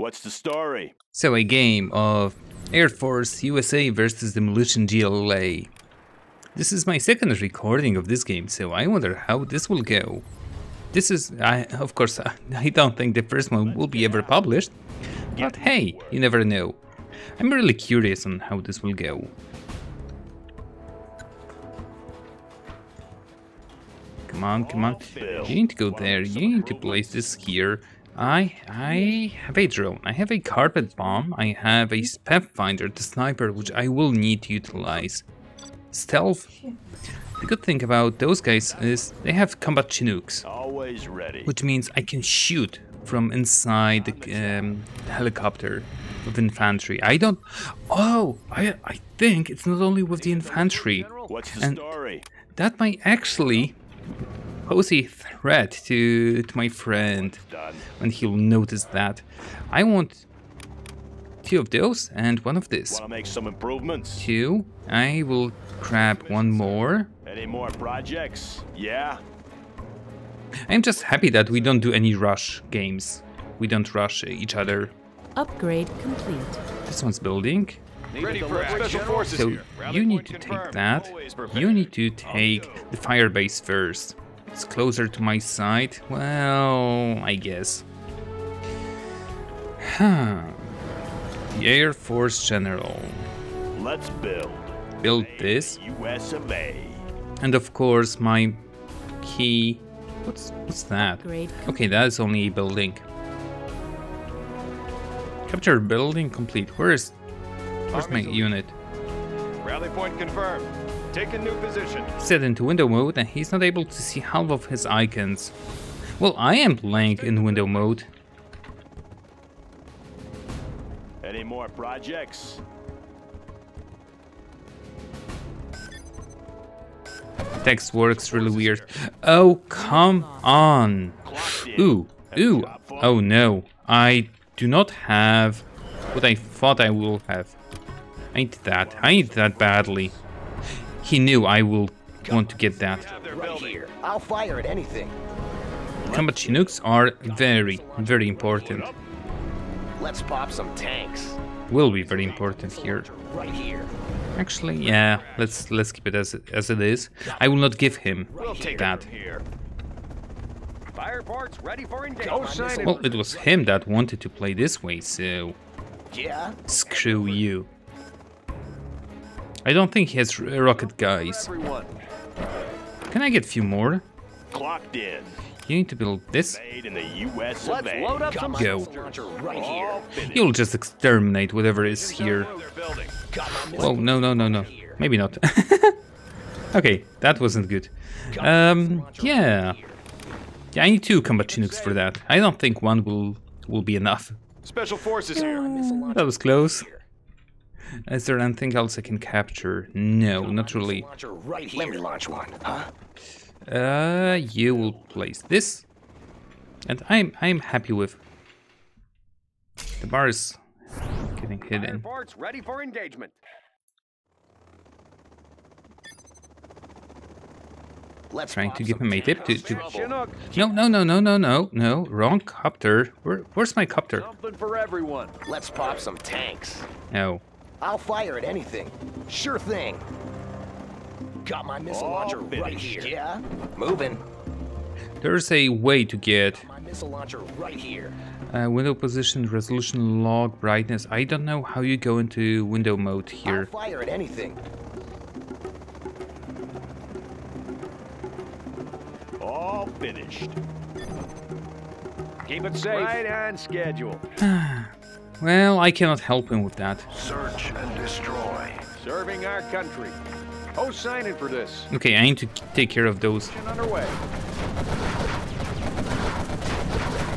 What's the story? So a game of Air Force USA versus Demolition GLA. This is my second recording of this game, so I wonder how this will go. This is, I, of course, I don't think the first one will be ever published, but hey, you never know. I'm really curious on how this will go. Come on, come on. You need to go there. You need to place this here. I I have a drone. I have a carpet bomb. I have a Pathfinder, the sniper, which I will need to utilize. Stealth. The good thing about those guys is they have combat chinooks, Always ready. which means I can shoot from inside the um, helicopter with infantry. I don't. Oh, I I think it's not only with the infantry. What's the And- story? That might actually pose a threat to, to my friend Done. when he'll notice that. I want two of those and one of this. Want to make some improvements? Two. I will grab one more. Any more projects? Yeah. I'm just happy that we don't do any rush games. We don't rush each other. Upgrade complete. This one's building. Ready for. Special forces So here. You need point to take that. You need to take the firebase first. It's closer to my side. Well, I guess. Huh. The Air Force General. Let's build. Build this. US of A. And of course my key. What's what's that? Upgrade Okay, that is only a building. Capture building complete. Where's where's my unit? Rally point confirmed. Take a new position. Set into window mode and he's not able to see half of his icons. Well, I am playing in window mode. Any more projects? Text works really weird. Oh, come on. Ooh, ooh. Oh no. I do not have what I thought I will have. I need that. I need that badly. He knew I will want to get that. Have Right here. I'll fire at anything. Combat Chinooks are very, very important. Let's pop some tanks. Will be very important here. Right here. Actually, yeah, let's let's keep it as as it is. I will not give him We'll that. it from here. Fire ports ready for engagement. Go sign it. Well, it was him that wanted to play this way, so Yeah? screw you. I don't think he has rocket guys. Can I get a few more? Clocked in. You need to build this. Made in the US of Let's load up some Go. right here. You'll just exterminate whatever is here. Their building. Got my missile Well, no, no, no, no. Maybe not. okay, that wasn't good. Um, yeah. Yeah, I need two combat chinooks for that. I don't think one will will be enough. Special forces here. That was close. Is there anything else I can capture? No, not really. Launcher right here. Let me launch one, huh? Uh, you will place this, and I'm I'm happy with. The bar is getting Fire hidden. ports ready for engagement. Let's Trying to give him a tip to, to No, no, no, no, no, no, no. Wrong copter. Where, where's my copter? Something for everyone. Let's pop some tanks. No. I'll fire at anything. Sure thing. Got my missile All launcher right here. Yeah? Moving. There's a way to get My missile launcher right here. uh, window position, resolution, log, brightness. I don't know how you go into window mode here. I'll here. fire at anything. All finished. Keep it safe. Right on schedule. Well, I cannot help him with that. Search and destroy. Serving our country. Who's signing for this? Okay, I need to take care of those. Underway.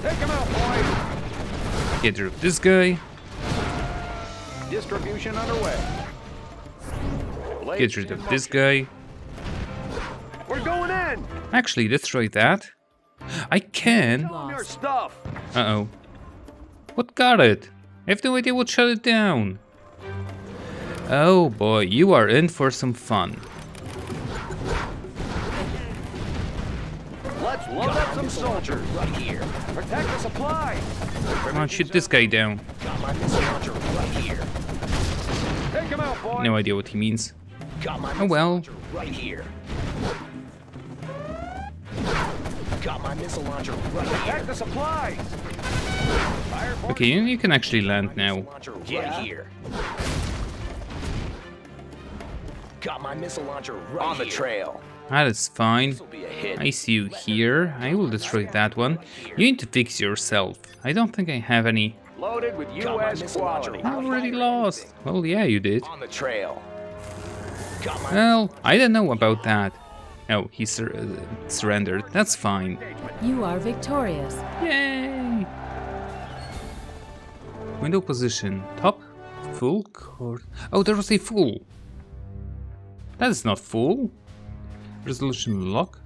Take him out, boys. Get rid of this guy. Distribution underway. Blades Get rid in of this guy. We're going in. Actually, destroy that. I can. Tell 'em your stuff. Uh-oh. What got it? I have no idea what shut it down. Oh boy, you are in for some fun. Let's Load up some soldiers. Right here. Protect the supplies. Come on, shoot this guy down. Got my missile right here. Take him out, boy. No idea what he means. Oh well. right here. Got my missile launcher right here. Protect the supplies. Okay, you, you can actually land now. Launcher right here. Got my missile launcher right On the trail. That is fine. This will be a hit. I see you here. I will destroy that one. You need to fix yourself. I don't think I have any. Loaded with U.S. quality. I already lost. Well, yeah, you did. On the trail. Got my Well, I don't know about that. Oh, he sur uh, surrendered. That's fine. You are victorious. Yay! Window position. Top. Full. Core. Oh, there was a full. That is not full. Resolution lock.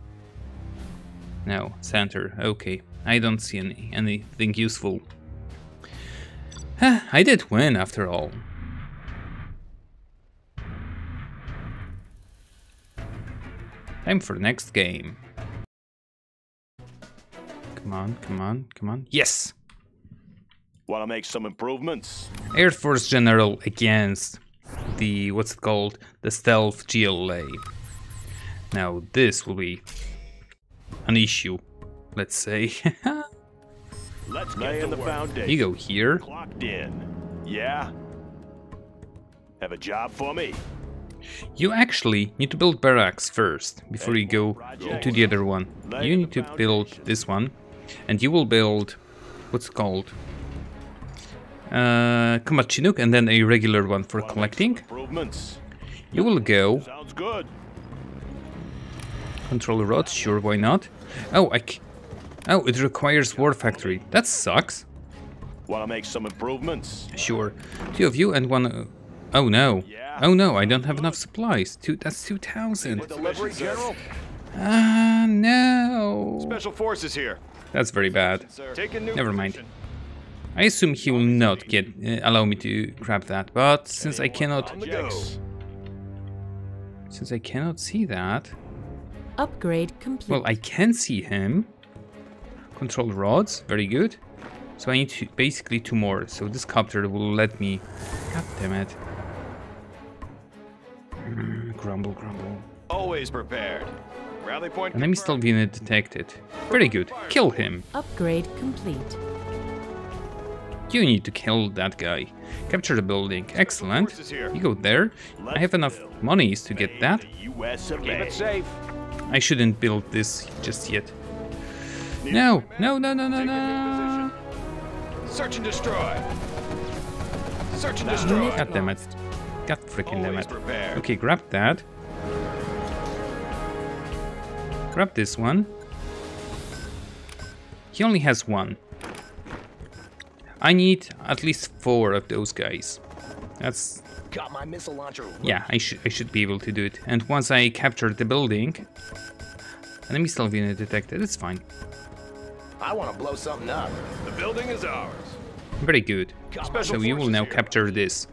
No, center. Okay, I don't see any anything useful. I did win after all. Time for the next game. Come on, come on, come on. Yes! Want to make some improvements? Air Force General against the what's it called? The stealth GLA. Now this will be an issue, let's say. Let's lay in the foundation. you go here. Clocked in. Yeah? Have a job for me? You actually need to build barracks first before you go to the other one. You need to build this one, and you will build what's it called? Uh, combat Chinook, and then a regular one for Wanna collecting. You will go Control rod, sure, why not? Oh, I Oh, it requires War Factory. That sucks. Want to make some improvements? Sure. Two of you and one... Oh no. Yeah. Oh no, I don't have enough supplies. Two, that's 2,000. Delivery, General. Ah, no. Special forces here. That's very bad. Never mind. position. I assume he will not get uh, allow me to grab that, but since I cannot On the go. Projects. since I cannot see that, Upgrade complete. well, I can see him. Control rods, very good. So I need to, basically two more. So this copter will let me. God damn it! Grumble, grumble. Always prepared. Rally point. Enemy stealth unit detected. Very good. Kill him. Upgrade complete. You need to kill that guy. Capture the building. Excellent. You go there. I have enough monies to get that. The U.S. of Keep it safe. I shouldn't build this just yet. No, no, no, no, no, no. Search and destroy. Search and destroy. Unit God damn it. Lost. God freaking damn it. prepared. Okay, grab that. Grab this one. He only has one. I need at least four of those guys. That's Got my missile launcher yeah, I should I should be able to do it. And once I capture the building, enemy stealth unit detected. It's fine. I want to blow something up. The building is ours. Very good. Got So you will now here. capture this.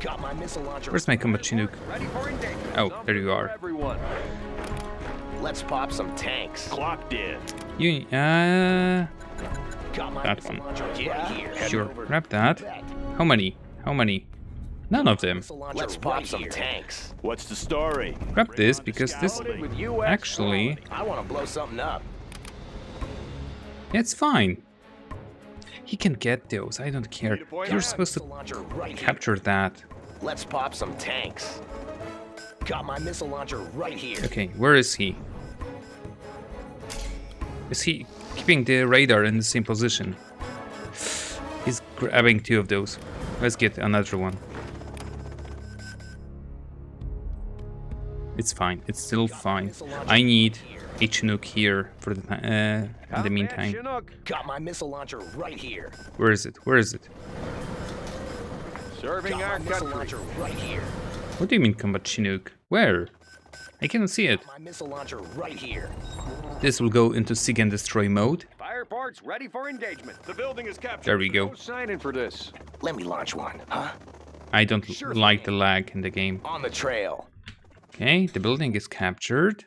Got my missile launcher. Where's my combat Chinook? Ready for engagement. Oh, there you are. Everyone. Let's pop some tanks. Clocked in. You uh Got my That one. launcher right sure. over Grab that. that. How many? How many? None of them. Let's pop right some tanks. What's the story? Grab this because this scout? Loaded with U.S. actually I want to blow something up. it's fine. He can get those. I don't care. Need a point? You're supposed to right here. capture that. Let's pop some tanks. Got my missile launcher right here. Okay, where is he? Is he keeping the radar in the same position? He's grabbing two of those. Let's get another one. It's fine. It's still fine. I need a Chinook here for the ti- uh, in the meantime. Chinook. Got my missile launcher right here. Where is it? Where is it? Serving our my missile country. launcher right here. What do you mean combat Chinook? Where? I cannot see it. My missile launcher right here. This will go into seek and destroy mode. Fire ports ready for engagement. The building is captured. There we go. No signing for this. Let me launch one, huh? I don't Sure like the lag in the game. On the trail. Okay, the building is captured.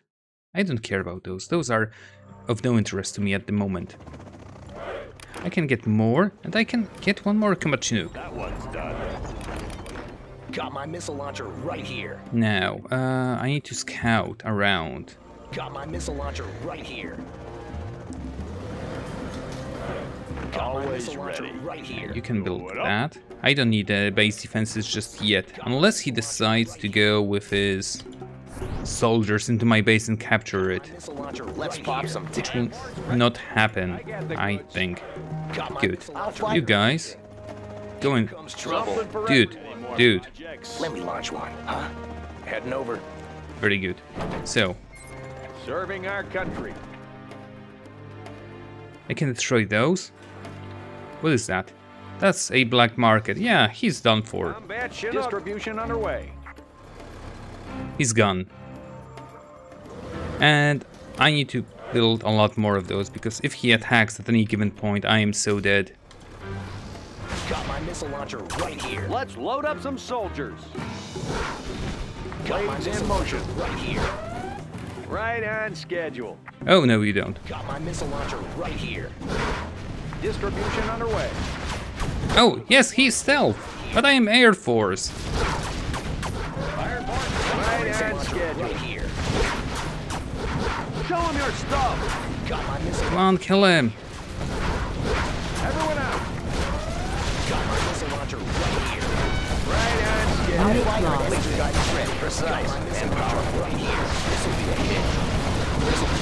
I don't care about those. Those are of no interest to me at the moment. I can get more, and I can get one more combat Chinook. That one's done. Got my missile launcher right here. Now, uh, I need to scout around. Got my missile launcher right here. Got my Always missile launcher ready. right here. You can build that. I don't need uh, base defenses just yet, unless he decides to go with his soldiers into my base and capture it. Let's pop some Which will not happen, I think. Good. You guys, go and... Dude, dude, Let me launch one, huh? Heading over. very good. So, Serving our country. I can destroy those. What is that? That's a black market. Yeah, he's done for. Distribution underway. He's gone. And I need to build a lot more of those because if he attacks at any given point, I am so dead. Got my missile launcher right here. Let's load up some soldiers. Got my Blades in missile motion. right here. Right on schedule. Oh, no, you don't. Got my missile launcher right here. Distribution underway. Oh, yes, he's stealth, but I am Air Force. Right Missile schedule. right here. Show them your stuff. Got my missile. Come on, kill him. Everyone out. Got my missile launcher right here. Right on schedule. Fire lost. laser guidance ready. Precise and powerful. Right here. This will be a hit. This will be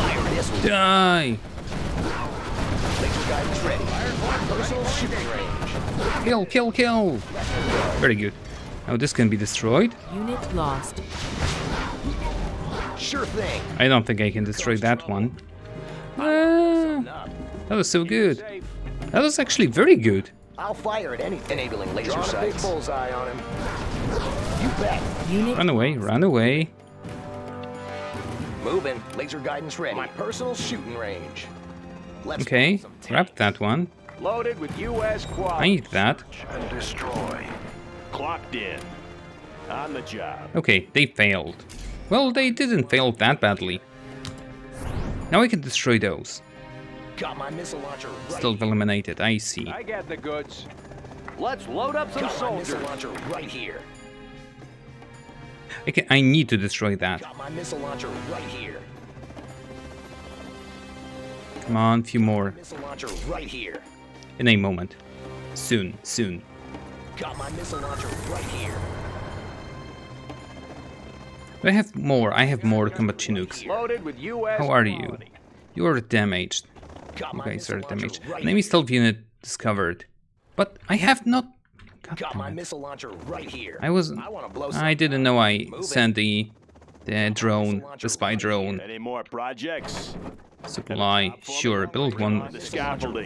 Fire this one. Die. Laser guidance ready. Personal shooting range. Kill, kill, kill. Very good. Now this can be destroyed. Unit lost. Sure thing. I don't think I can destroy that one. Ah, that was so good. That was actually very good. I'll fire at anything. Enabling laser Draw a big sights. bullseye on him. You bet. Unit Run away, run away. Moving. Laser guidance ready. My personal shooting range. Let's Okay, pop grab that one. Loaded with U.S. quad. I need that. And destroy. Clocked in. On the job. Okay, they failed. Well, they didn't fail that badly. Now I can destroy those. Got my missile launcher right Still eliminated, I see. I got the goods. Let's load up some Got my missile soldiers. launcher right here. I, can, I need to destroy that. Got my missile launcher right here. Come on, a few more. Missile launcher right here. In a moment. Soon, soon. Got my missile launcher right here. I have more, I have more combat Chinooks. Loaded with U.S. How are you? You are damaged. Got You my guys are damaged. right Enemy here. stealth unit discovered. But I have not... God Got my missile launcher right here. I was... I want to blow I didn't know I sent the... The drone, the spy drone. Any more projects? Supply. Sure, build one.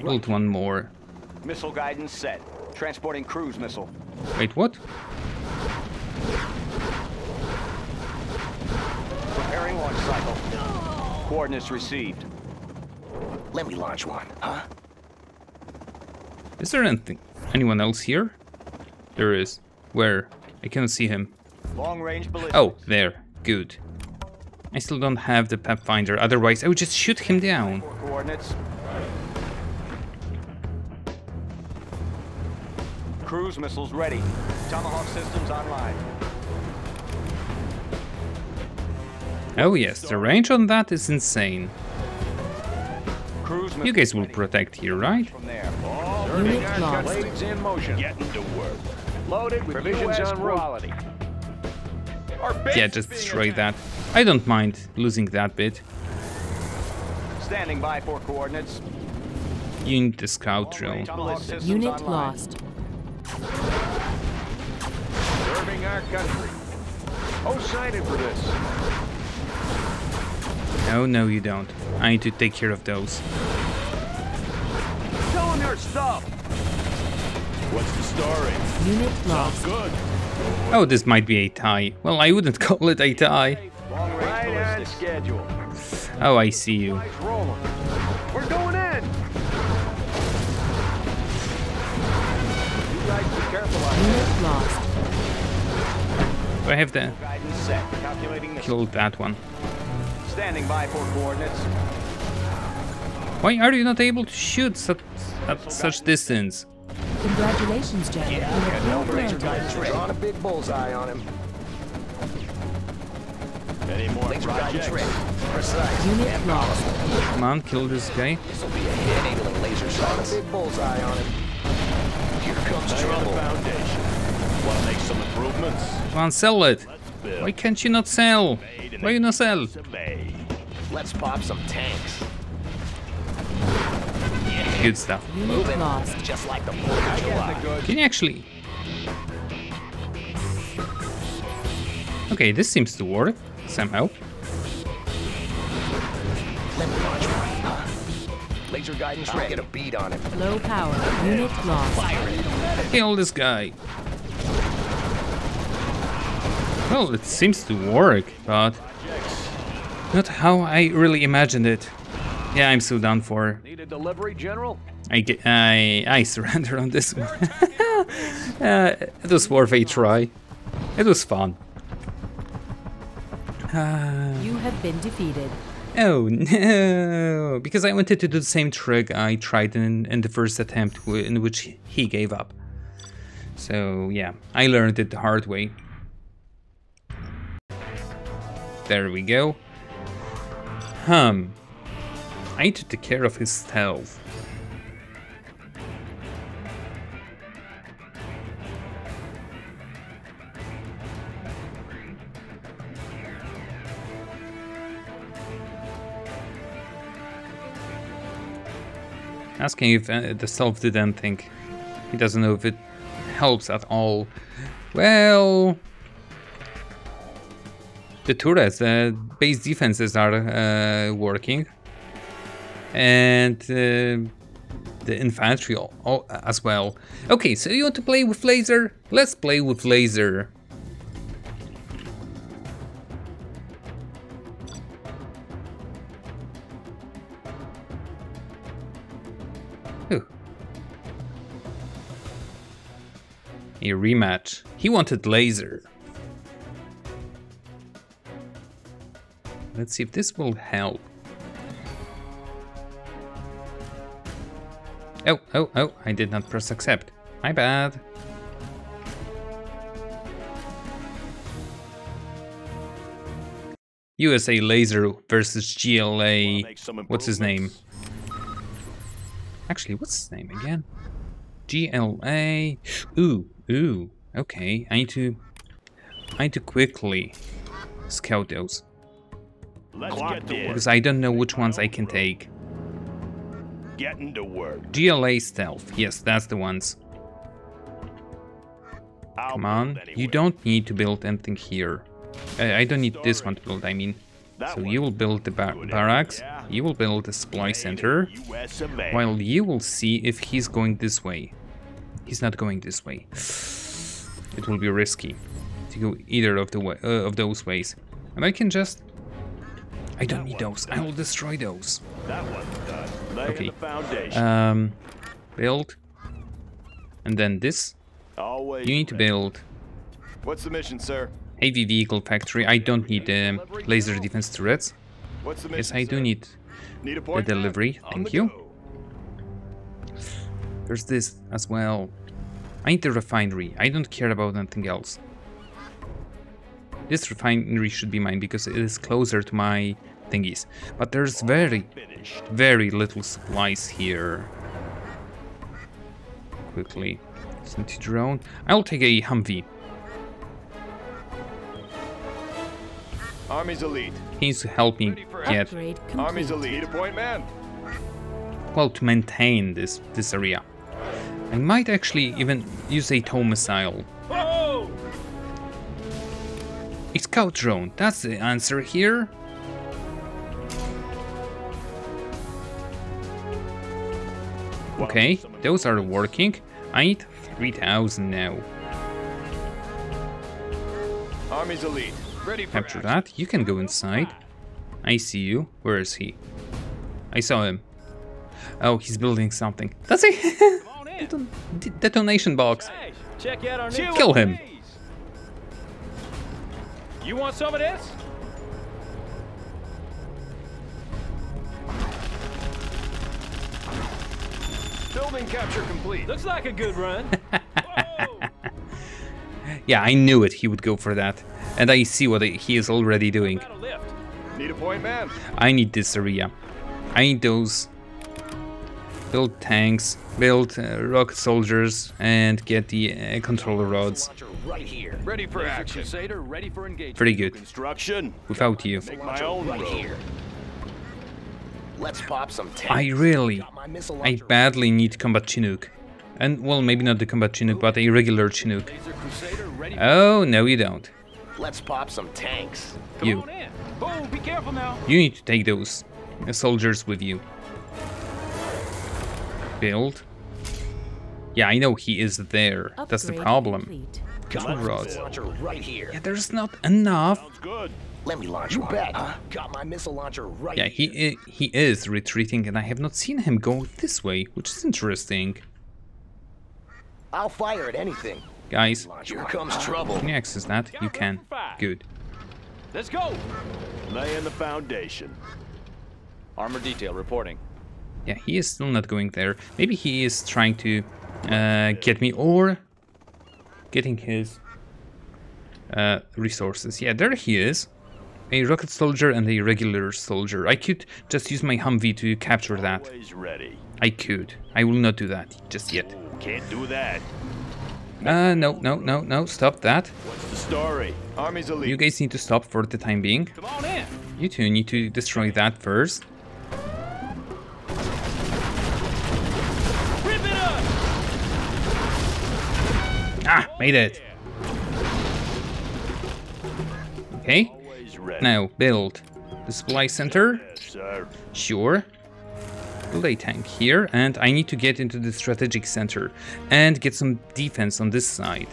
Build one more. Missile guidance set. Transporting cruise missile. Wait, what? Preparing launch cycle. Coordinates received. Let me launch one, huh? Is there anything? Anyone else here? There is. Where? I cannot see him. Long range ballistics. Oh, there. Good. I still don't have the Pathfinder, otherwise I would just shoot him down. Coordinates. Cruise missiles ready. Tomahawk systems online. Oh yes, the range on that is insane. You guys will protect here, right? From there. Unit lost. in motion. Getting to work. Loaded with Provisions U.S. en quality. Yeah, just destroy that. I don't mind losing that bit. Standing by for coordinates. You need the scout drone. Unit lost. Serving our country. Oh, signed for this. No, no you don't. I need to take care of those. Show them your stuff. What's the story? Unit lost. Good. Oh, this might be a tie. Well, I wouldn't call it a tie. Long range Right on schedule. Oh, I see you. We're going be careful out there. Lost. Do I have the... and set. Calculating the Killed that one. standing by for coordinates. Why are you not able to shoot such, at such distance? Congratulations, General. Yeah, you have no killed guidance ready. Drawing a big bullseye on him. Any more Laser projects? Precise Unit lost. Come on, kill this guy. This will be a hit. Enabling laser Drawing a big bullseye on him. Here comes Laying the trouble. foundation. Want to make some improvements? Come on, sell it. Why can't you not sell? Why you not sell? Let's pop some tanks. Good stuff. Moving. lost. Just like the 4th of July. Can you actually... Okay, this seems to work somehow. Laser guidance ready. Get a beat on him. Low power. Unit lost. Fire it. Kill this guy. Well, it seems to work, but not how I really imagined it. Yeah, I'm so done for. Need a delivery, General? I get, I I surrender on this one. uh, it was worth a try. It was fun. Uh, You have been defeated. Oh no! Because I wanted to do the same trick I tried in in the first attempt, in which he gave up. So yeah, I learned it the hard way. There we go. Hum. I took care of his stealth. Asking if uh, the self did anything. He doesn't know if it helps at all. Well, the turrets, the base defenses are uh, working, and uh, the infantry al- al- as well. Okay, so you want to play with laser? Let's play with laser. A rematch. He wanted laser. Let's see if this will help. Oh, oh, oh, I did not press accept. My bad. USA Laser versus GLA. What's his name? Actually, what's his name again? GLA. Ooh, ooh. Okay, I need to. I need to quickly scout those Let's get to work. because I don't know which ones I can take. Getting to work. GLA stealth. Yes, that's the ones. Come on. You don't need to build anything here. I, I don't need this one to build. I mean, so you will build the bar- barracks. You will build the supply center. US of A. While you will see if he's going this way. He's not going this way. It will be risky to go either of the way, uh, of those ways. And I can just. I don't need those. I will destroy those. That one's done. Laying Okay. the foundation. Um, build. And then this. Always. You need to build What's the mission, sir? heavy vehicle factory. I don't need um, laser defense turrets. What's the mission? Yes, I do sir? need. Need a the delivery, thank you. go. There's this as well. I need the refinery. I don't care about anything else. This refinery should be mine because it is closer to my thingies. But there's very, very little supplies here. Quickly. Sentry drone. I'll take a Humvee. Army's elite. He needs to help me get, Army's elite. Need a point man. well, to maintain this, this area. I might actually even use a tow missile. A scout drone, that's the answer here. Okay, those are working. I need 3000 now. Army's elite. Ready for Capture that. You can go inside. I see you. Where is he? I saw him. Oh, he's building something. That's a Deton- de- detonation box. Check out our new Kill him. You want some of this? Building capture complete. Looks like a good run. Yeah, I knew it. He would go for that. And I see what he is already doing. Got a lift. Need a point, man? I need this area. I need those. Build tanks, build uh, rocket soldiers, and get the uh, controller rods. Right here. Ready for action. Crusader ready for engagement. Pretty good. Construction. Without you. Make my own right here. Let's pop some tanks. I really, Got my missile I badly need combat Chinook. And, well, maybe not the combat Chinook, but a regular Chinook. Laser Crusader ready. Oh, no you don't. Let's pop some tanks. Come You. on in. Be careful now. You need to take those uh, soldiers with you. Build. Yeah, I know he is there. That's the problem. complete. Got rods. right here. Yeah, there's not enough. Sounds good. Let me launch one. Bet. Uh, got my missile launcher right Yeah, here. he i- he is retreating, and I have not seen him go this way, which is interesting. I'll fire at anything. Guys, Here comes trouble. can you access that? You can. Good. Let's go. Lay in the foundation. Armor detail reporting. Yeah, he is still not going there. Maybe he is trying to uh, get me or getting his uh, resources. Yeah, there he is. A rocket soldier and a regular soldier. I could just use my Humvee to capture that. Ready. I could. I will not do that just yet. Can't do that. Uh, no, no, no, no. Stop that. What's the story? Army's elite. You guys need to stop for the time being. Come on in. You two need to destroy that first. Made it. Okay, now build the supply center. Sure. Build a tank here, and I need to get into the strategic center and get some defense on this side.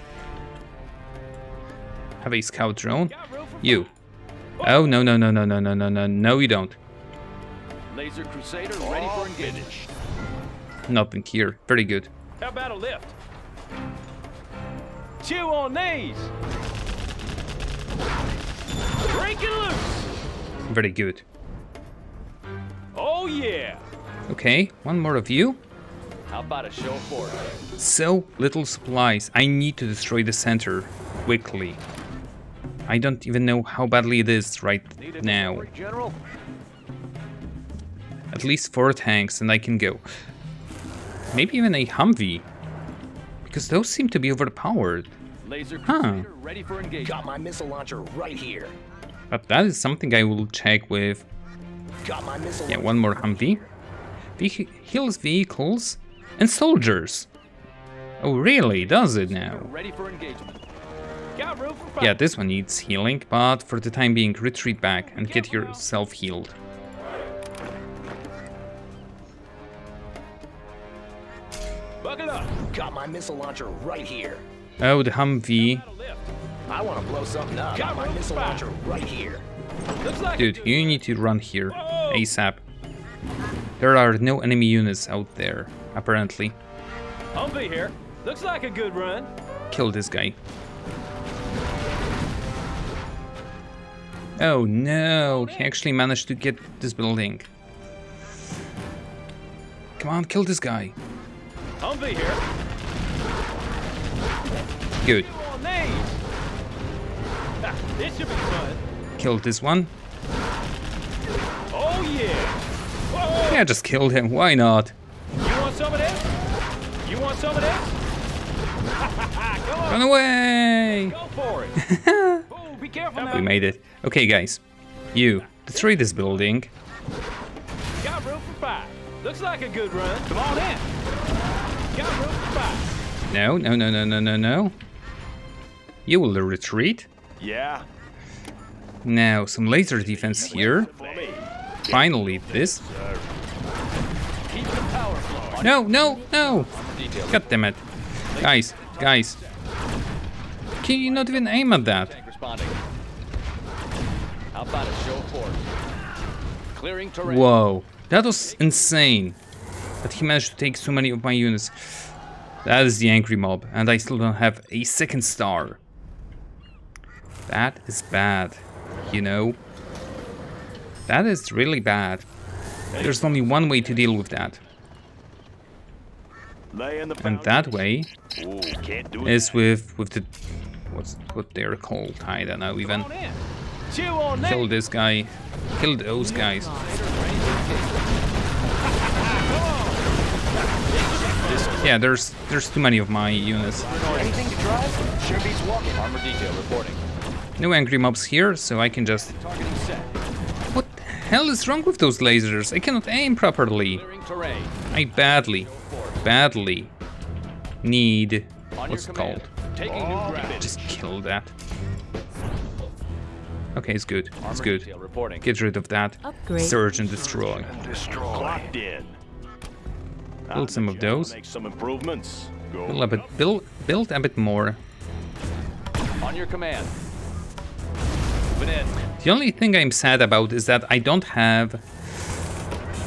Have a scout drone. Got room for You. Oh, no, no, no, no, no, no, no, no, no, you don't. Laser Crusader ready for engagement. Nothing here. Very good. How about a lift? Chew on these. Break it loose. Very good. Oh yeah. Okay, one more of you. How about a show of force? So little supplies. I need to destroy the center quickly. I don't even know how badly it is right now. At least four tanks and I can go. Maybe even a Humvee. Because those seem to be overpowered. Laser Huh. Ready for engagement. Got my missile launcher right here. But that is something I will check with, Got my missile yeah, one more Humvee. Vehi- heals vehicles and soldiers. Oh really, does it now? Ready for engagement. Got room for. Yeah, this one needs healing, but for the time being, retreat back and get yourself healed. Got my missile launcher right here. Oh, the Humvee. Got a lift. I want to blow something up. Got my missile launcher right here. Like Dude, you need to run here ASAP. There are no enemy units out there, apparently. Humvee here. Looks like a good run. Kill this guy. Oh no, he actually managed to get this building. Come on, kill this guy. Humvee here. Good. Chew on these. Ha, this should be fun. Kill this one. Oh yeah. Yeah, just killed him. Why not? You want some of this? You want some of this? Run away! go for it. oh, be careful now. We made it. Okay, guys. You, destroy this building. Got room for five. Looks like a good run. Come on in. No, no, no, no, no, no, no. You will retreat. Yeah. Now, some laser defense here. Finally, this. Keep the power flow. No, no, no! God damn it. Guys, guys. Can you not even aim at that? Tank responding. How about a show of force? Clearing terrain. Whoa, that was insane. But he managed to take so many of my units. That is the angry mob, and I still don't have a second star. That is bad, you know? That is really bad. There's only one way to deal with that. And that way is with with the what's what they're called. I don't know even. Kill this guy. Kill those guys. Yeah, there's there's too many of my units. Anything to drive? Sure beats walking. Armor detail reporting. No angry mobs here, so I can just. What the hell is wrong with those lasers? I cannot aim properly. I badly, badly need. What's it called? Taking new oh, ground. Just kill that. Okay, it's good. It's good. detail. Get rid of that. Upgrade. Search and destroy. Clocked in. Build some of those. Make some improvements. Go. Build a bit. Build. Build a bit more. On your command. The only thing I'm sad about is that I don't have.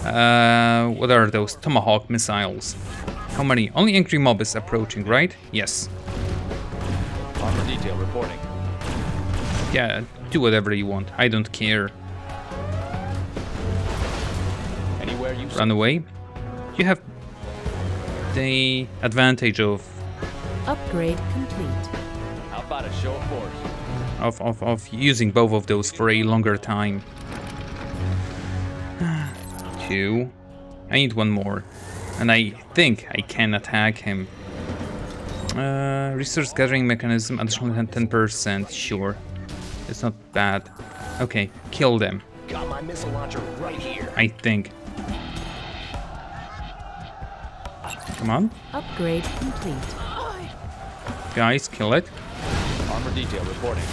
Uh, what are those tomahawk missiles? How many? Only angry mob is approaching, right? Yes. Armor detail reporting. Yeah, do whatever you want. I don't care. Anywhere you Run away. You have the advantage of Upgrade complete. How about a show of force? of, of, of using both of those for a longer time. Two. I need one more. And I think I can attack him. Uh, resource gathering mechanism, additional 10%. Sure. It's not bad. Okay, kill them. Got my missile launcher right here. I think. Come on, Upgrade complete. guys, kill it. Armor detail reporting.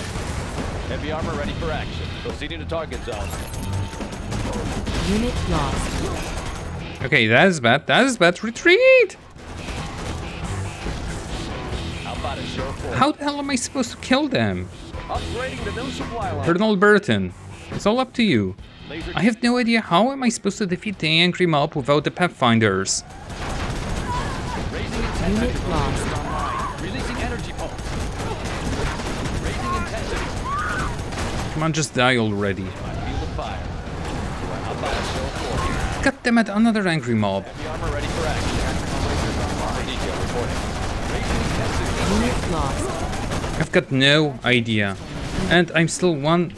Heavy armor ready for action. Proceeding to target zone. Unit lost. Okay, that is bad. That is bad. Retreat! How about a show? How the hell am I supposed to kill them? Upgrading the new supply line. Colonel Burton, it's all up to you. I have no idea how am I supposed to defeat the angry mob without the Pathfinders. Raising intensity. Unit lost. Releasing energy pulse. Raising intensity. Come on, just die already. Field of fire. How about a show of force? God damn it, another angry mob. Heavy armor ready for action. Armor detail reporting. Raising intensity. Unit lost. I've got no idea. And I'm still one...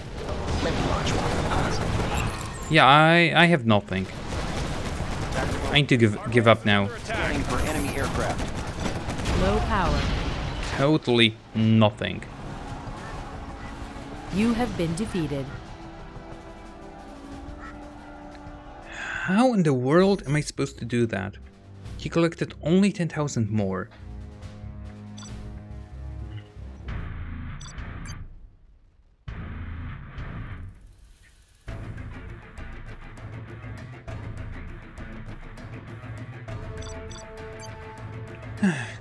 Yeah, I, I have nothing. I need to give, give up now. Scanning for enemy aircraft. Low power. Totally nothing. You have been defeated. How in the world am I supposed to do that? He collected only 10,000 more.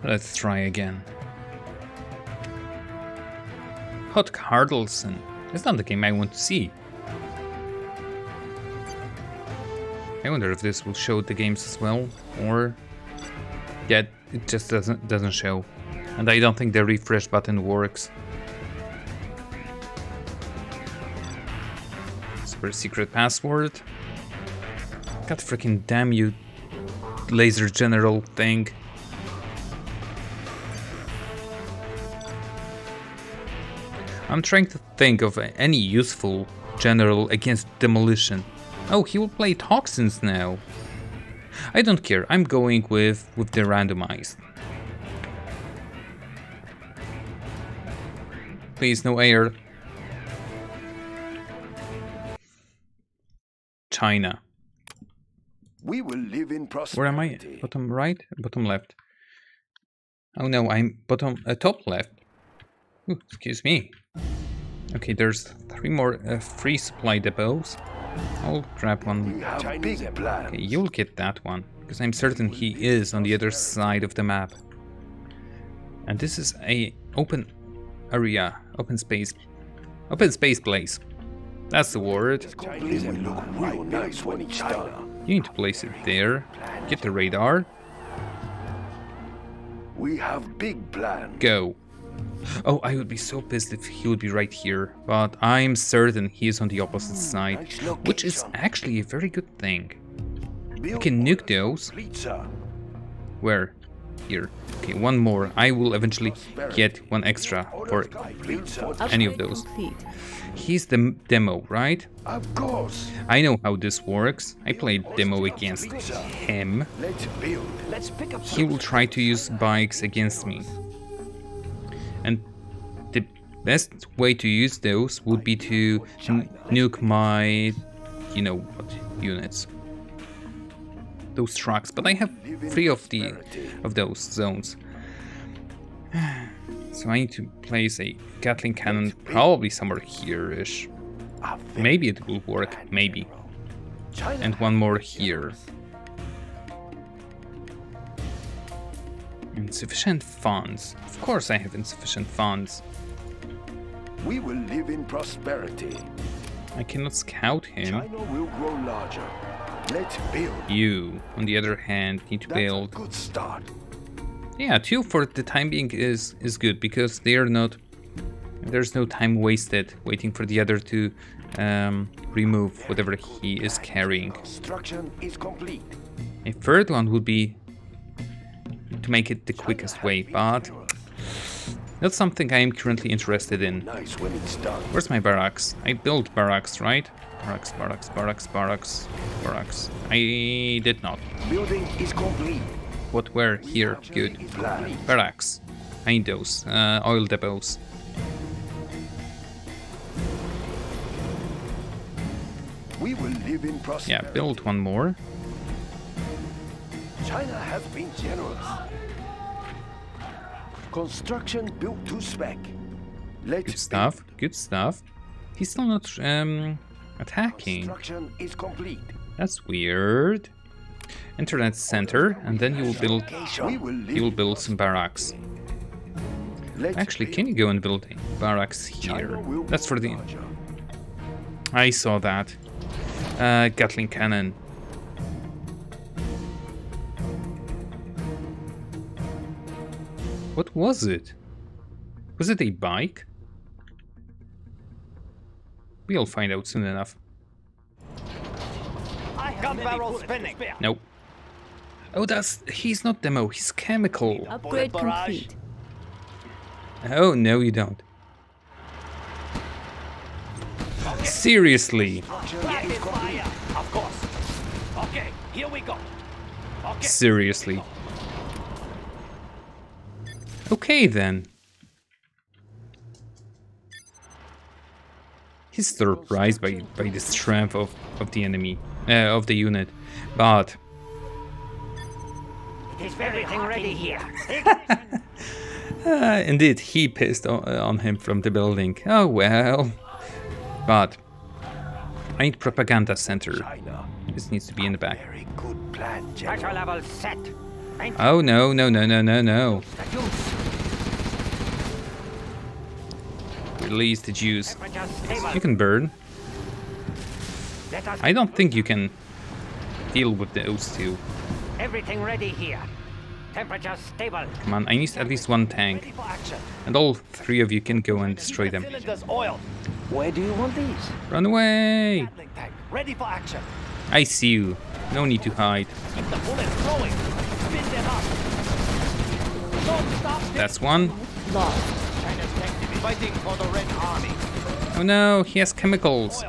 Let's try again. Hot Cardleson. It's not the game I want to see. I wonder if this will show the games as well, or yeah, it just doesn't doesn't show, and I don't think the refresh button works. Super secret password. God freaking damn you, laser general thing. I'm trying to think of any useful general against demolition. Oh, he will play toxins now. I don't care. I'm going with with the randomized. Please, no air. China. We will live in Where am I? Bottom right? Bottom left. Oh no, I'm bottom uh, top left. Ooh, excuse me. Okay, there's three more uh, free supply depots. I'll grab one. We have big plans. Okay, you'll get that one because I'm certain he is on the other side of the map. And this is a open area, open space, open space place. That's the word. It will look real nice when it's done. You need to place it there. Get the radar. We have big plans. Go. Oh, I would be so pissed if he would be right here, but I'm certain he is on the opposite hmm, side, nice which is actually a very good thing. Build can nuke those. Where? Here. Okay, one more. I will eventually get one extra for Any of those. He's the demo, right? Of course. I know how this works. I played demo against him. Let's build. Let's pick up He will try to use bikes against me. And the best way to use those would be to nuke my, you know what, units. Those trucks, but I have three of the of those zones. So I need to place a Gatling cannon probably somewhere here-ish. Maybe it will work, maybe. And one more here. Insufficient funds. Of course I have insufficient funds. We will live in prosperity. I cannot scout him. China will grow larger. Let's build. You, on the other hand, need to That's a build. good start. Yeah, two for the time being is is good because they are not. There's no time wasted waiting for the other to um, remove whatever he is carrying. Construction is complete. A third one would be to make it the quickest way, but not something I am currently interested in. Nice when it's done. Where's my barracks? I built barracks, right? Barracks, barracks, barracks, barracks, barracks. I did not. Building is complete. What were here? Good. Barracks. I need those. Uh, oil depots. We will live in Yeah, build one more. China has been generous. Construction built to spec. Let's Good stuff. Good stuff. He's still not um, attacking. Construction is complete. That's weird. Internet center, and then you will build. We will live. You will build some barracks. Actually, can you go and build barracks here? That's for the. I saw that. Uh, Gatling cannon. What was it? Was it a bike? We'll find out soon enough. gun barrel spinning. Nope. Oh, that's. He's not demo, he's chemical. Upgrade complete. Oh, no, you don't. Seriously. Rapid fire. Of course. Okay, here we go. Okay. Seriously. Okay then. He's surprised by, by the strength of, of the enemy, uh, of the unit, but Is everything ready here? uh, indeed he pissed on, on him from the building. Oh well. But I need propaganda center. China. This needs to be in the back. Very good plan, Pressure General. level set. Oh no no no no no no! The use. Release the juice. You can burn. I don't think you can deal with those two. everything ready here. Temperature stable. Come on, I need at least one tank. Ready for action. And all three of you can go and destroy them. Where do you want these? Run away! Ready for action. I see you. No need to hide. Keep the bullets flowing. Spin them up. Don't stop. this. That's one. Lost. China's tank division. Fighting for the Red Army. Oh no, he has chemicals.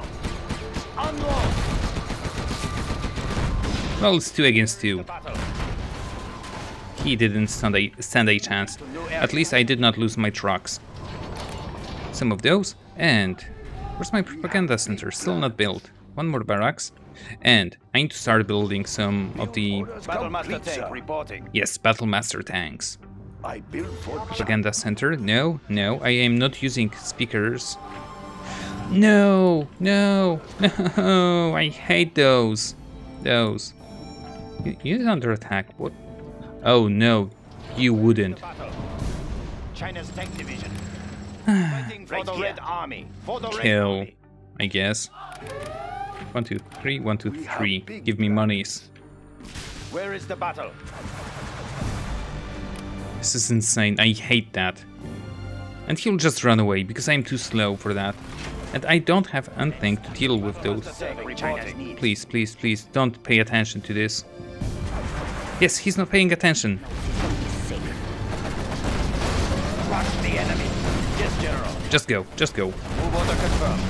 Well, it's two against two. He didn't stand a, stand a chance. At least I did not lose my trucks. Some of those. And where's my propaganda center? Still not built. One more barracks. And I need to start building some of the Battlemaster tank reporting. yes Battlemaster tanks. I built for China. Propaganda center? No, no, I am not using speakers. No, no, no, I hate those. Those. You, you're under attack. What? Oh no, you wouldn't. China's tank division. Fighting for Right the here. Red Army. For the Red Kill, Army. I guess. One, two, three, one, two, three. Give me monies. Where is the battle? This is insane. I hate that. And he'll just run away because I'm too slow for that. And I don't have anything to deal with those. Please, please, please, don't pay attention to this. Yes, he's not paying attention. Rush the enemy. Just go, just go. Move order confirmed.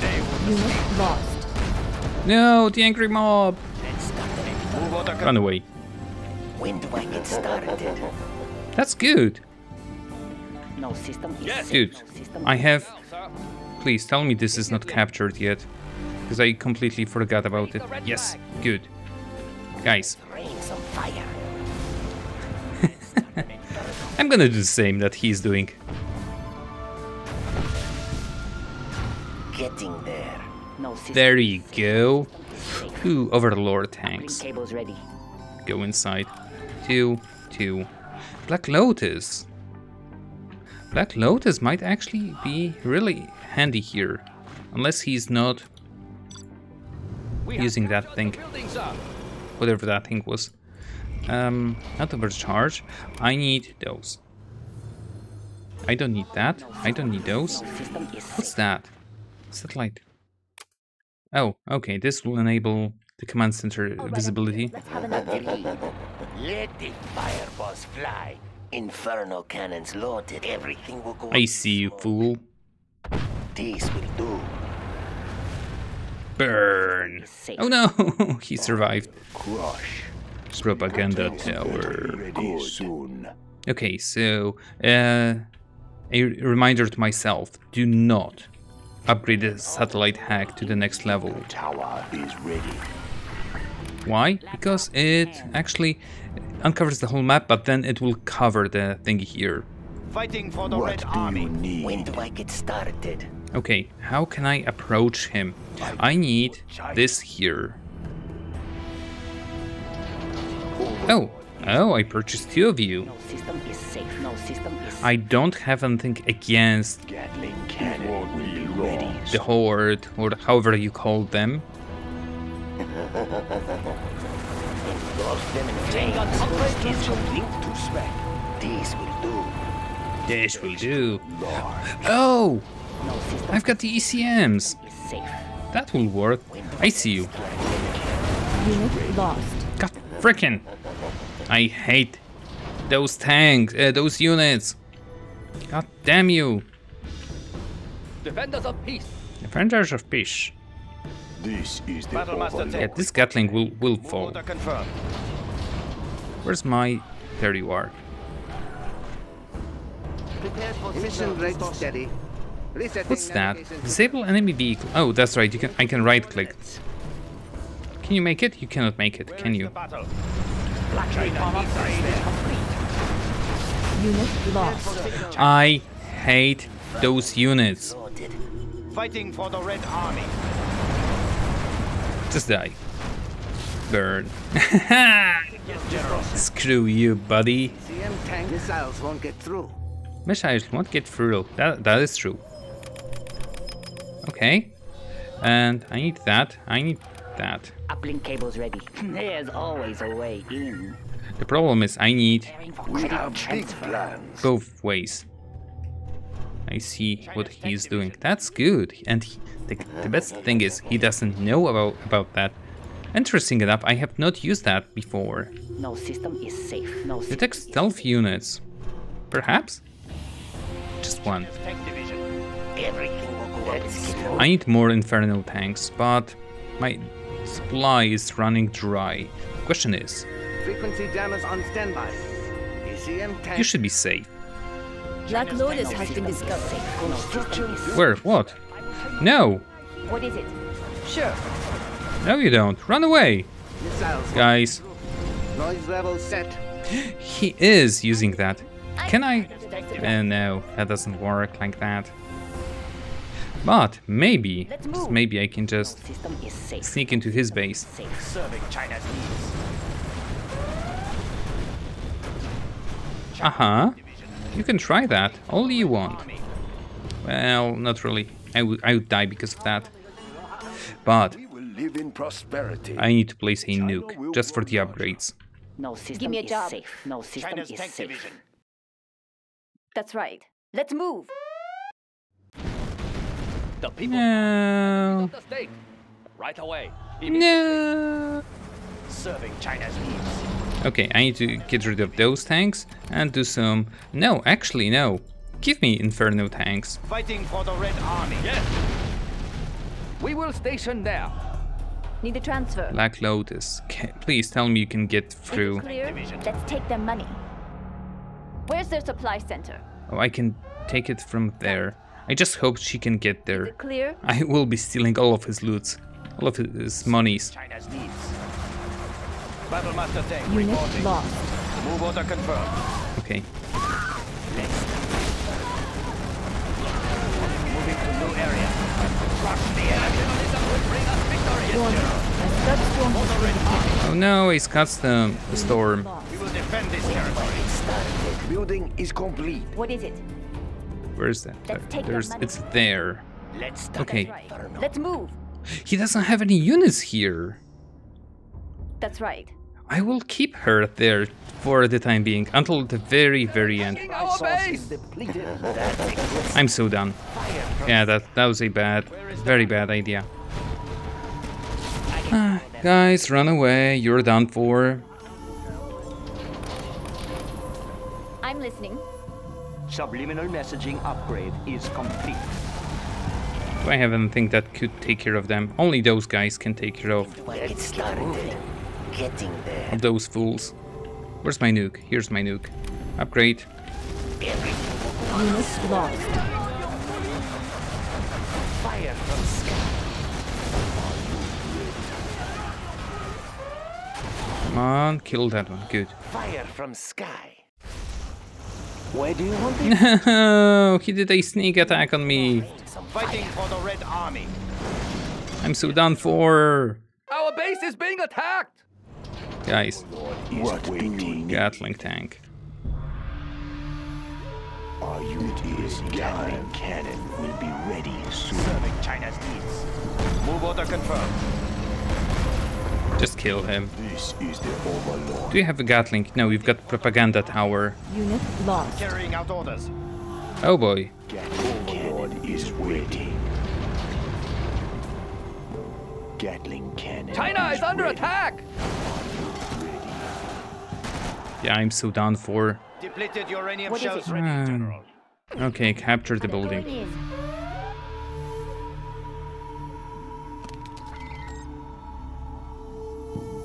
They will lost. No, the angry mob! Run away. When do I get started? That's good. No system is Yes. Dude, I have... Please tell me this is not captured yet. Because I completely forgot about it. Yes, good. Guys, Rain some fire. I'm gonna do the same that he's doing. Getting there. No. There you go. Two Overlord tanks. Go inside. Two, two. Black Lotus. Black Lotus might actually be really handy here. Unless he's not Using that thing. shut the buildings up. whatever that thing was. Um, not overcharge. I need those. I don't need that. I don't need those. What's that? Satellite. Oh, okay. This will enable the command center visibility. Let the fireballs fly. Inferno cannons loaded. Everything will go. I see you, fool. This will do. Burn. Oh no, he survived. Crush. Propaganda tower. Ready. Okay, so uh, a reminder to myself: do not upgrade the satellite hack to the next level. Tower is ready. Why? Because it actually uncovers the whole map, but then it will cover the thing here. Fighting for the What Red do Army. you need? When do I get started? Okay, how can I approach him? I need this here. Oh, oh, I purchased two of you. No system is safe. No system is I don't have anything against Gatling cannon will be ready. the Horde, or however you call them. This will do. This will do. Oh, I've got the ECMs. safe. That will work. I see you. Unit lost. God frickin'. I hate those tanks, uh, those units. God damn you. Defenders of peace. Defenders of peace. This is the Battlemaster overlord. Yeah, this Gatling will, will fall. Where's my... There you are. Mission rate steady. Resetting What's that? Disable enemy vehicle. Oh, that's right. You can. I can right click. Can you make it? You cannot make it, can you? Unit lost. I hate those units. Fighting for the Red Army. Just die. Burn. Screw you, buddy. ECM tank missiles won't get through. Missiles won't get through. That that is true. Okay. And I need that. I need that. Uplink cables ready. There's always a way in. The problem is I need We have big plans. both ways. I see what he's doing. That's good. And he, the, the best thing is he doesn't know about about that. Interesting enough, I have not used that before. No system is safe. No system Detect stealth units. Perhaps? Just one. Tank division. Everything will go up. I need more infernal tanks, but my supply is running dry. Question is, Frequency jammers on standby. ECM tank. you should be safe. Black Lotus has been discovered. Construction. Where? What? No! What is it? Sure. No you don't. Run away! Guys, Noise level set. he is using that. Can I? Uh, no, that doesn't work like that. But maybe, just maybe I can just System is safe. sneak into his base. Safe. Serving China's needs. Uh-huh. You can try that, all you want. Well, not really. I would I would die because of that. But live in prosperity. I need to place a nuke just for the upgrades. No system Give me a is job. safe. No system China's is safe. division. That's right. Let's move. The people No. of the state. Right away. No. Serving China's needs. Okay, I need to get rid of those tanks and do some... No, actually, no. Give me Inferno tanks. Fighting for the Red Army. Yes. We will station there. Need a transfer. Black Lotus. Ca please tell me you can get through. clear? Let's take their money. Where's their supply center? Oh, I can take it from there. I just hope she can get there. clear? I will be stealing all of his loots. All of his monies. China's needs. Battlemaster tank Unit reporting. lost. Move order confirmed. Okay. Moving to new area. Crush the enemy. Warning. A Scud storm has. Oh no, he's got the the storm. We will defend this territory. Building is complete. What is it? Where's that? Let's There's, money. it's there. Let's. Okay. Right. Let's move. He doesn't have any units here. That's right. I will keep her there for the time being until the very, very end. Our base. Depleted. I'm so done. Yeah, that that was a bad, very bad idea. Ah, guys, run away. You're done for. I'm listening. Subliminal messaging upgrade is complete. Do I have anything that could take care of them? Only those guys can take care of, Let's started. Getting there. of those fools. Where's my nuke? Here's my nuke. Upgrade. Unit lost. Fire from sky. Come on, kill that one. Good. Fire from sky. Where do you want it? No, he did a sneak attack on me. Fighting for the Red Army. I'm so done for. Our base is being attacked. Guys, What do you? Gatling tank. Are you is Gatling cannon will be ready soon. Serving China's needs. Move order confirmed. Just kill him. This is the Overlord. Do you have a Gatling? No, you've got propaganda tower. Unit lost. Carrying out orders. Oh boy. Gatling cannon is ready. Gatling cannon. China is under ready. attack. Yeah, I'm so done for. Depleted uranium What is shells ready, Um, General. Okay, capture the building.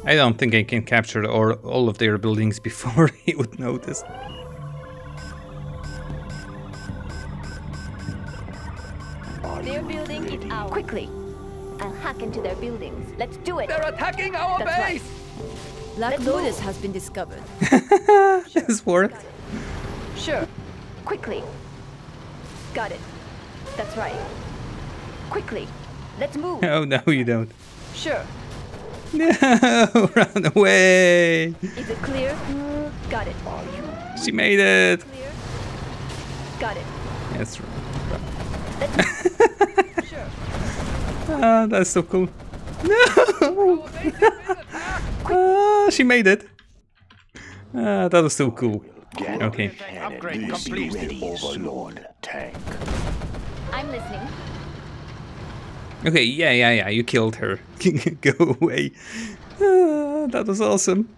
I don't think I can capture all, all of their buildings before he would notice. Their building is ours. Quickly. I'll hack into their buildings. Let's do it. They're attacking our That's right. Black Lotus has been discovered. this worked. Sure. Quickly. Got it. That's right. Quickly. Let's move. Oh, no, you don't. Sure. No, run away. Is it clear? Got it. She made it. Clear? Got it. Yes. Sure. Ah, that's so cool. No. Ah, she made it. Ah, that was so cool. Gatling Okay. cannon Upgrade is complete. Overlord tank. I'm listening. Okay, yeah, yeah, yeah, you killed her. Go away. Ah, that was awesome.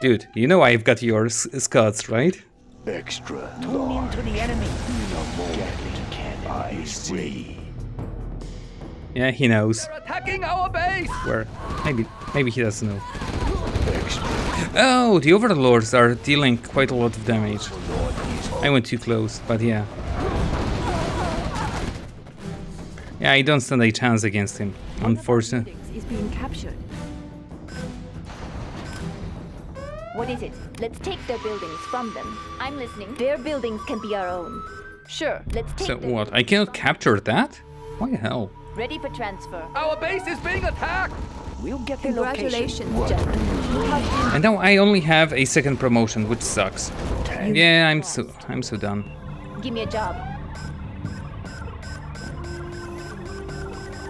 Dude, you know I've got your s- Scots, right? Extra Tune into the enemy. Gatling cannon is ready. Yeah, he knows They're attacking our base. where. Maybe, maybe he doesn't know. Oh, the Overlords are dealing quite a lot of damage. I went too close, but yeah. Yeah, I don't stand a chance against him, unfortunately. Buildings is being captured. What is it? Let's take their buildings from them. I'm listening. Their buildings can be our own. Sure. Let's take So what? I cannot capture that? Why the hell? Them. Ready for transfer. Our base is being attacked. We'll get the location. Congratulations, gentlemen. And now I only have a second promotion, which sucks. Yeah, I'm so I'm so done. Give me a job.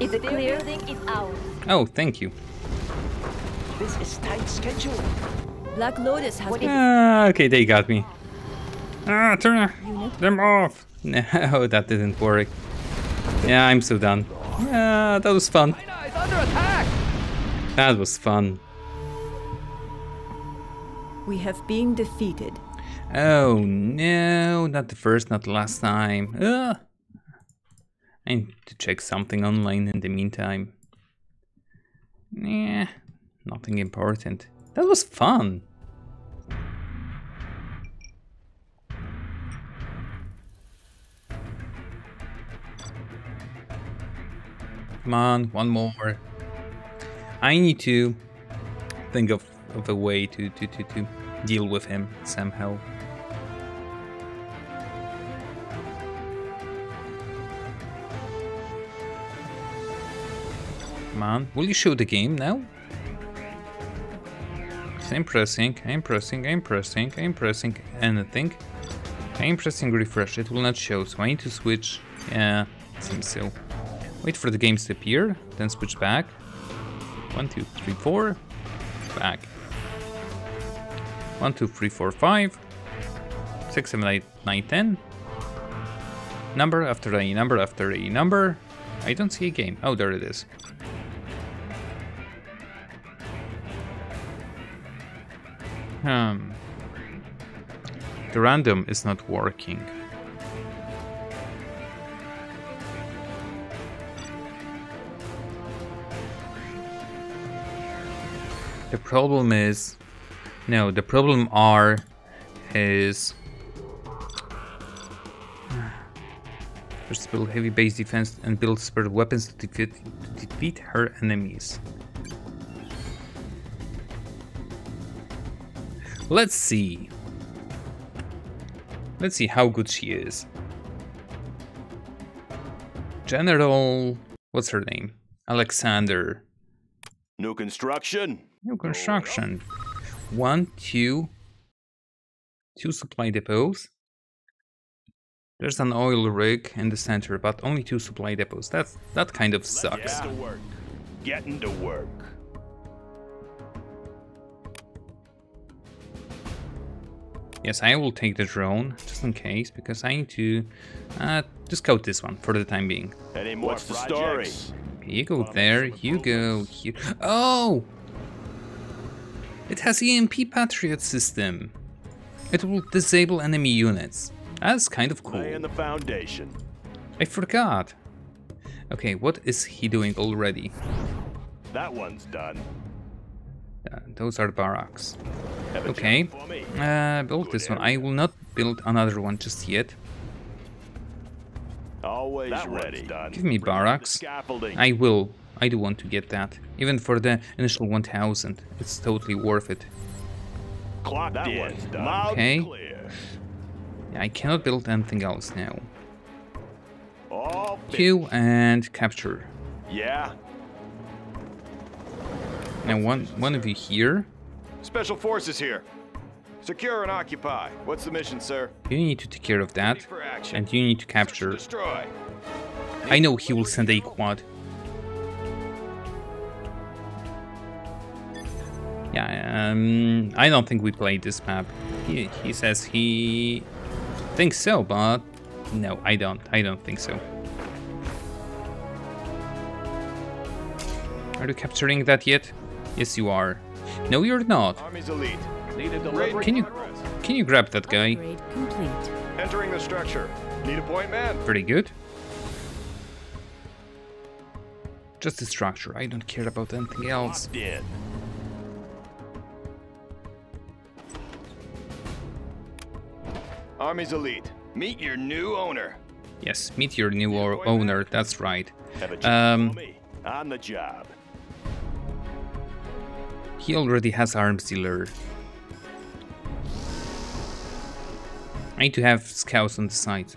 Is it clear? Their building is ours. Oh, thank you. This is tight schedule. Black Lotus has been. Ah, okay, they got me. Ah, turn them off. No, that didn't work. Yeah, I'm so done. Yeah, that was fun. Under attack! That was fun. We have been defeated. Oh no, not the first, not the last time. Ugh. I need to check something online in the meantime. Yeah, nothing important. That was fun. Come on, one more. I need to think of, of a way to, to, to, to deal with him somehow. On, will you show the game now? I'm pressing, I'm pressing, I'm pressing, I'm pressing anything. I'm pressing refresh, it will not show, so I need to switch. Yeah, seems so. Wait for the games to appear, then switch back. One, two, three, four. Back. One, two, three, four, five. Six, seven, eight, nine, ten. Number after a number after a number. I don't see a game. Oh, there it is. Hmm. The random is not working. The problem is... No, the problem are is... First build heavy base defense and build spare weapons to defeat, to defeat her enemies. Let's see. Let's see how good she is. General... What's her name? Alexander. New construction? New construction. One, two... Two supply depots. There's an oil rig in the center, but only two supply depots. That's, that kind of sucks. Get to work. Getting to work. Yes, I will take the drone, just in case, because I need to uh, just scout this one for the time being. Any more What's the story? Okay, you go there, you go here. Oh! It has EMP Patriot system. It will disable enemy units. That's kind of cool. Laying the foundation. I forgot. Okay, what is he doing already? That one's done. Uh, those are barracks. Okay, uh, build this one. I will not build another one just yet. Always ready. Give me barracks. I will. I do want to get that. Even for the initial 1000. It's totally worth it. Clock that in. one's done. Okay. Yeah, I cannot build anything else now. All Q and capture. Yeah. Now one one of you here. Special forces here. Secure and occupy. What's the mission, sir? You need to take care of that, and you need to capture. Destroy. I know he will send a quad. Yeah, um, I don't think we played this map. He, he says he thinks so, but no, I don't. I don't think so. Are you capturing that yet? Yes, you are. No, you're not. Can you can you grab that guy? Entering the structure. Need a point man. Pretty good. Just the structure. I don't care about anything else. In. Army's elite. Meet your new owner. Yes, meet your new owner. That's right. Um, on the job. He already has arms dealer. I need to have scouts on the side.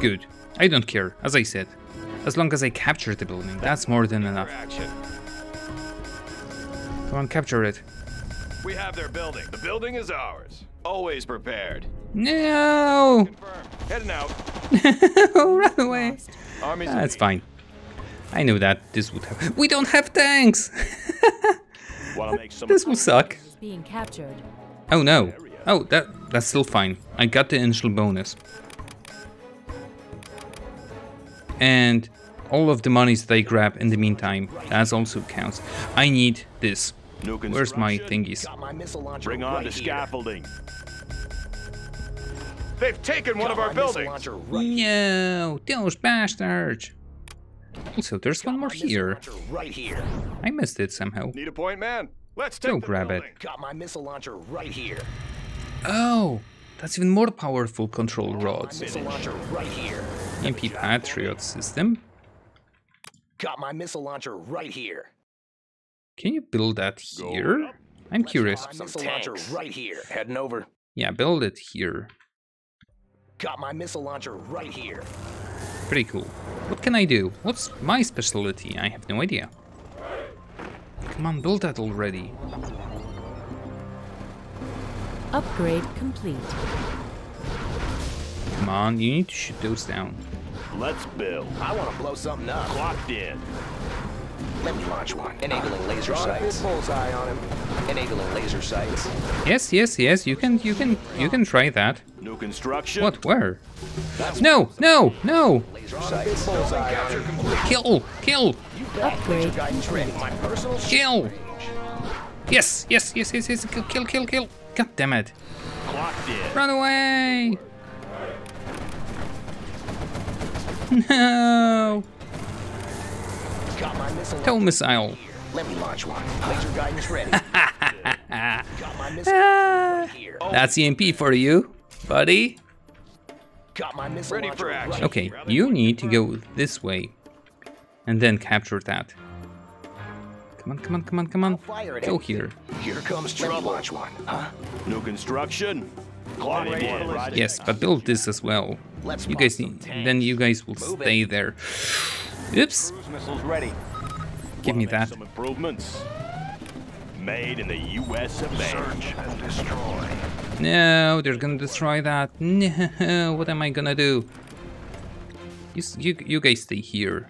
Good. I don't care, as I said. As long as I capture the building, that's more than enough. Come on, capture it. We have their building. The building is ours. Always prepared. No! Confirmed. Heading out. Oh, run away. Army's That's fine. I knew that this would have. We don't have tanks. Make some this will suck. Being captured. Oh no. Oh, that that's still fine. I got the initial bonus. And all of the monies that I grab in the meantime, that also counts. I need this. New Where's my thingies? My Bring on right the here. scaffolding. They've taken one Got of our buildings. launcher right No, those bastards. Also, there's one more here. right here. I missed it somehow. Need a point, man? Let's take Go the grab it. building. Got my missile launcher right here. Oh, that's even more powerful control My rods. missile launcher right here. EMP Patriot system. Got my missile launcher right here. Can you build that here? I'm curious. Got my missile launcher right here. Heading over. Yeah, build it here. Got my missile launcher right here. Pretty cool. What can I do? What's my specialty? I have no idea. Come on, build that already. Upgrade complete. Come on, you need to shoot those down. Let's build. I want to blow something up. Clocked in. Let me launch one. Enabling laser sights. bullseye on him. Enabling laser sights. Yes, yes, yes, you can you can you can try that. New construction. What? Where? No, no, no! Laser sights. Bullseye on him. Kill! Kill! Upgrade Guidance ready. My personal Kill! Yes, yes, yes, yes, yes, kill, kill, kill, kill! God damn it! Run away! No! Got my missile Tow launcher. missile! Let me launch one. Laser guidance ready. Got my missile right here. Ah, that's EMP for you, buddy. Got my missile Ready for action. Okay, you need to go this way. And then capture that. Come on, come on, come on, come on. Fire it Go here. Here comes trouble. Launch one. Huh? New construction. Clocked ready in. for Right. Yes, but build this as well. Let's You guys need, then you guys will Move it. stay there. Oops, missiles ready. give me that. Some improvements. Made in the U.S. of A. Search and destroy. No, they're gonna destroy that. No, what am I gonna do? You, you, you guys stay here.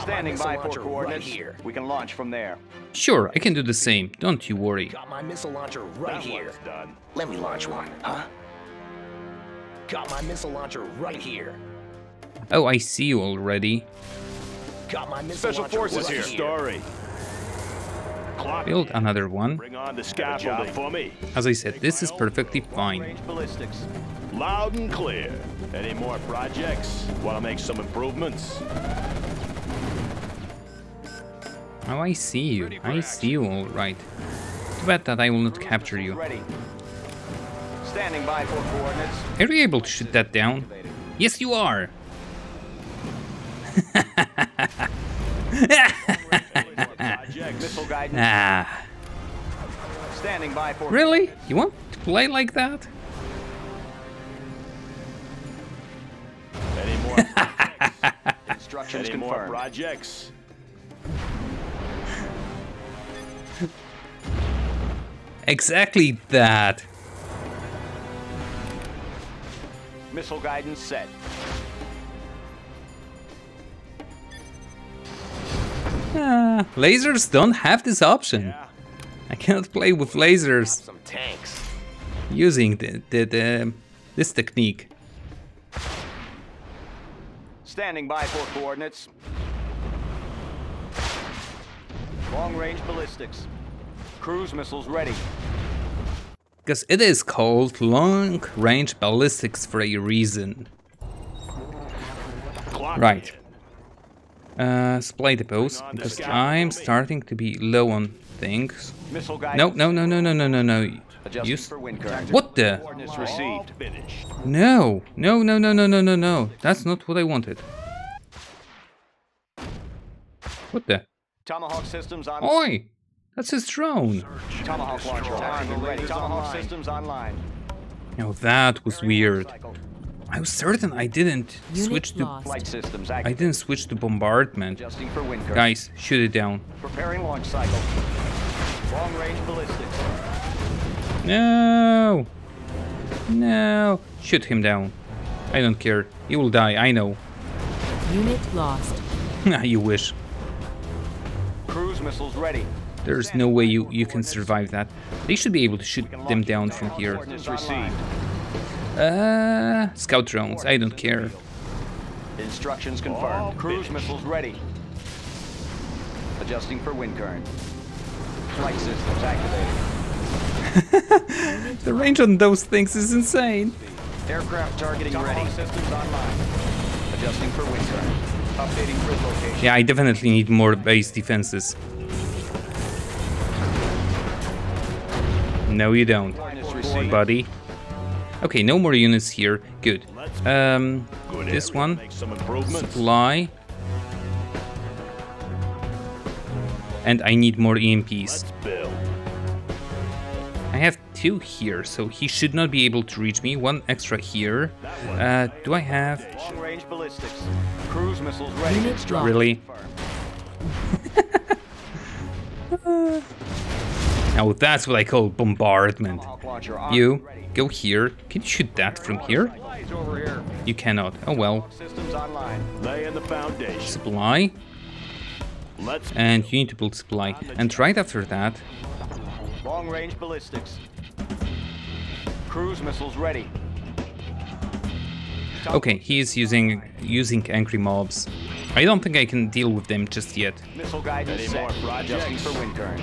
Standing by for launcher right coordinates. here. We can launch from there. Sure, I can do the same. Don't you worry. Got my missile launcher right That here. done. Let me launch one. Huh? Got my missile launcher right here. Oh, I see you already. Got my Special forces right here. here. Story. Build another one. Bring on the scaffolding for me. As I said, this is perfectly fine. Ballistics. Loud and clear. Any more projects? Want to make some improvements? Oh, I see you. I see you all right. Too bad that I will not capture you. Ready. Standing by for coordinates. Are you able to shoot that down? Yes, you are. Projects. Missile guidance. Ah, Standing by for really? You want to play like that? Any more? instructions Any more projects? Exactly that. Missile guidance set. Ah, lasers don't have this option. Yeah. I cannot play with lasers using the, the, the this technique. Standing by for coordinates. Long range ballistics. Cruise missiles ready. Because it is called long range ballistics for a reason. Clocked Right. In. Uh, supply depots, because I'm starting to be low on things. No, no, no, no, no, no, no, no. Adjusting Use for wind current. what the? Coordinates received. Finished. No, no, no, no, no, no, no, no. That's not what I wanted. What the? Tomahawk systems on. Oi! That's his drone. Tomahawk launcher armed. Tomahawk systems online. Now that was weird. I was certain I didn't Unit switch to. lost. Flight systems I didn't switch to bombardment. Adjusting for wind current. Guys, shoot it down. Preparing launch cycle. Long range ballistics. No! No! Shoot him down. I don't care. He will die, I know. Unit lost. you wish. Cruise missiles ready. There's no way you, you can survive that. They should be able to shoot them down from here. Coordinates. Uh, scout drones, I don't care. Instructions confirmed. Cruise missiles ready. Adjusting for wind current. Flight systems activated. The range on those things is insane. Aircraft targeting ready. systems online. Adjusting for wind current. Updating grid location. Yeah, I definitely need more base defenses. No, you don't, Coordinates received. buddy. Okay, no more units here. Good. Um, Good this one, Make some supply. And I need more EMPs. I have two here, so he should not be able to reach me. One extra here. Uh, do I have... Long range ballistics. Cruise missiles ready. Unit Instructions lost. Really? confirmed. Now that's what I call bombardment. Tomahawk launcher armed You, go here. Can you shoot that from here? Lights over here. You cannot. Oh well. Systems online. Laying the foundation. Supply. And you need to build supply. And right after that, Long range ballistics. Cruise missiles ready. okay, he is using using angry mobs. I don't think I can deal with them just yet. Missile guidance set. Adjusting for wind current.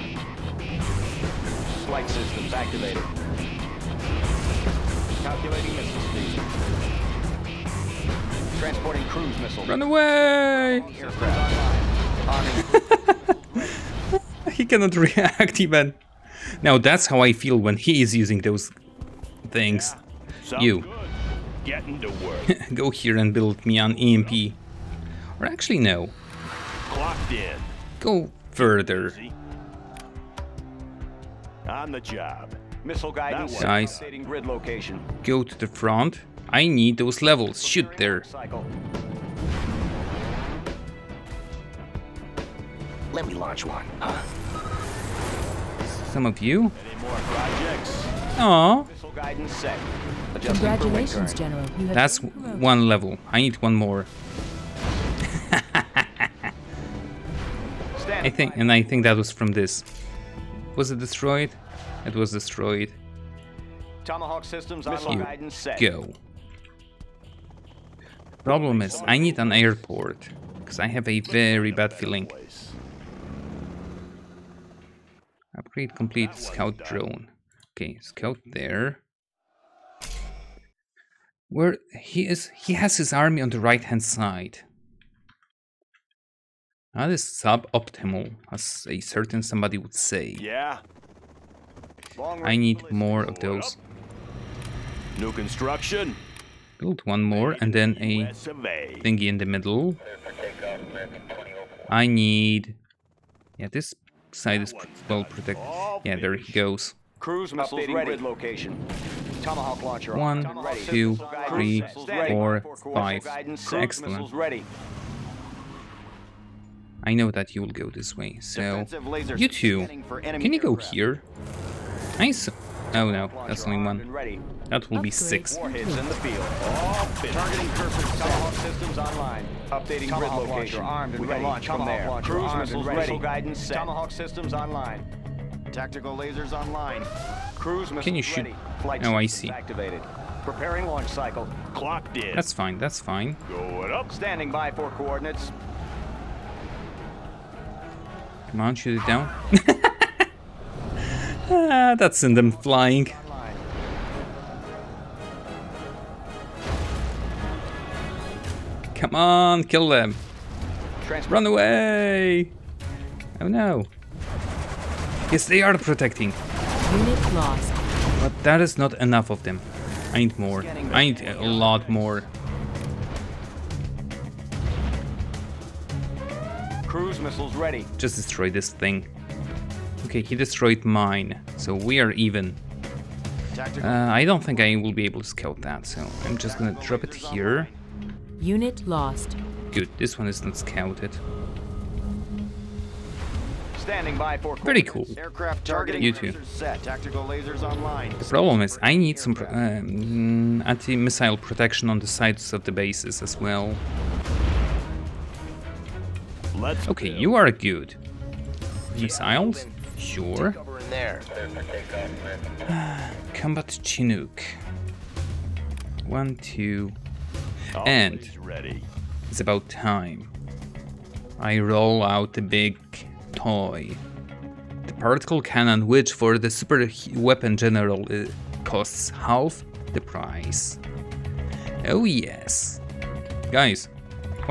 Flight systems activated. Calculating missile speed. Transporting cruise missile. Run away! He cannot react even. Now that's how I feel when he is using those things. Sounds You. good. Getting to work. Go here and build me an EMP. Or actually no. Clocked in. Go further. See? On the job. Missile guidance. That. Nice. Grid location. Go to the front. I need those levels. Shoot there. Let me launch one. Some of you. Any more projects? Aw. Missile guidance set. Adjusting for wind Congratulations. General. You have That's one level. I need one more. I think, and I think that was from this. Was it destroyed? It was destroyed. Tomahawk systems on You guidance set. go. Problem is, I need an airport because I have a very bad feeling. Upgrade complete. Scout drone. Okay, scout there. Where he is, he has his army on the right hand side. That is suboptimal, as a certain somebody would say. Yeah. I need more of those. New construction. Build one more and then a US of A. thingy in the middle. I need. Yeah, this side is well protected. Yeah, there he goes. Cruise missiles ready. location. Tomahawk launcher. One, Tomahawk two, systems guidance three, set. Standing four, by for coordinate five. guidance. Cruise Excellent. Missiles ready. I know that you will go this way, so you two, scanning for enemy can you go here? Nice. Oh no, that's only one. That will be Upgrade. six. Warheads in the field. Targeting cursor. Tomahawk systems online. Updating grid location. armed and we can ready. launch from Tomahawk there. launcher Cruise armed and missiles ready. guidance set. Tomahawk systems online. Tactical lasers online. Cruise missiles Can you shoot- ready. Flight Oh, I see. Activated. Preparing launch cycle. Clocked in. That's fine. That's fine. Going up. Standing by for coordinates. Come on, shoot it down. ah, that's send them flying. Come on, kill them. Run away! Oh no. Yes, they are protecting. Unit lost. But that is not enough of them. I need more. I need a lot more. Cruise missiles ready. Just destroy this thing. Okay, he destroyed mine, so we are even. Uh, I don't think I will be able to scout that, so I'm just gonna drop it here. Unit lost. Good, this one is not scouted. Standing by for Very cool. Aircraft targeting You too. set. Tactical lasers online. The problem is I need some pro- um, anti-missile protection on the sides of the bases as well. Let's Okay, build. you are good. Missiles? Sure. Combat Chinook. One, two, and ready. it's about time. I roll out a big toy. The particle cannon, which for the super weapon general uh, costs half the price. Oh yes. Guys,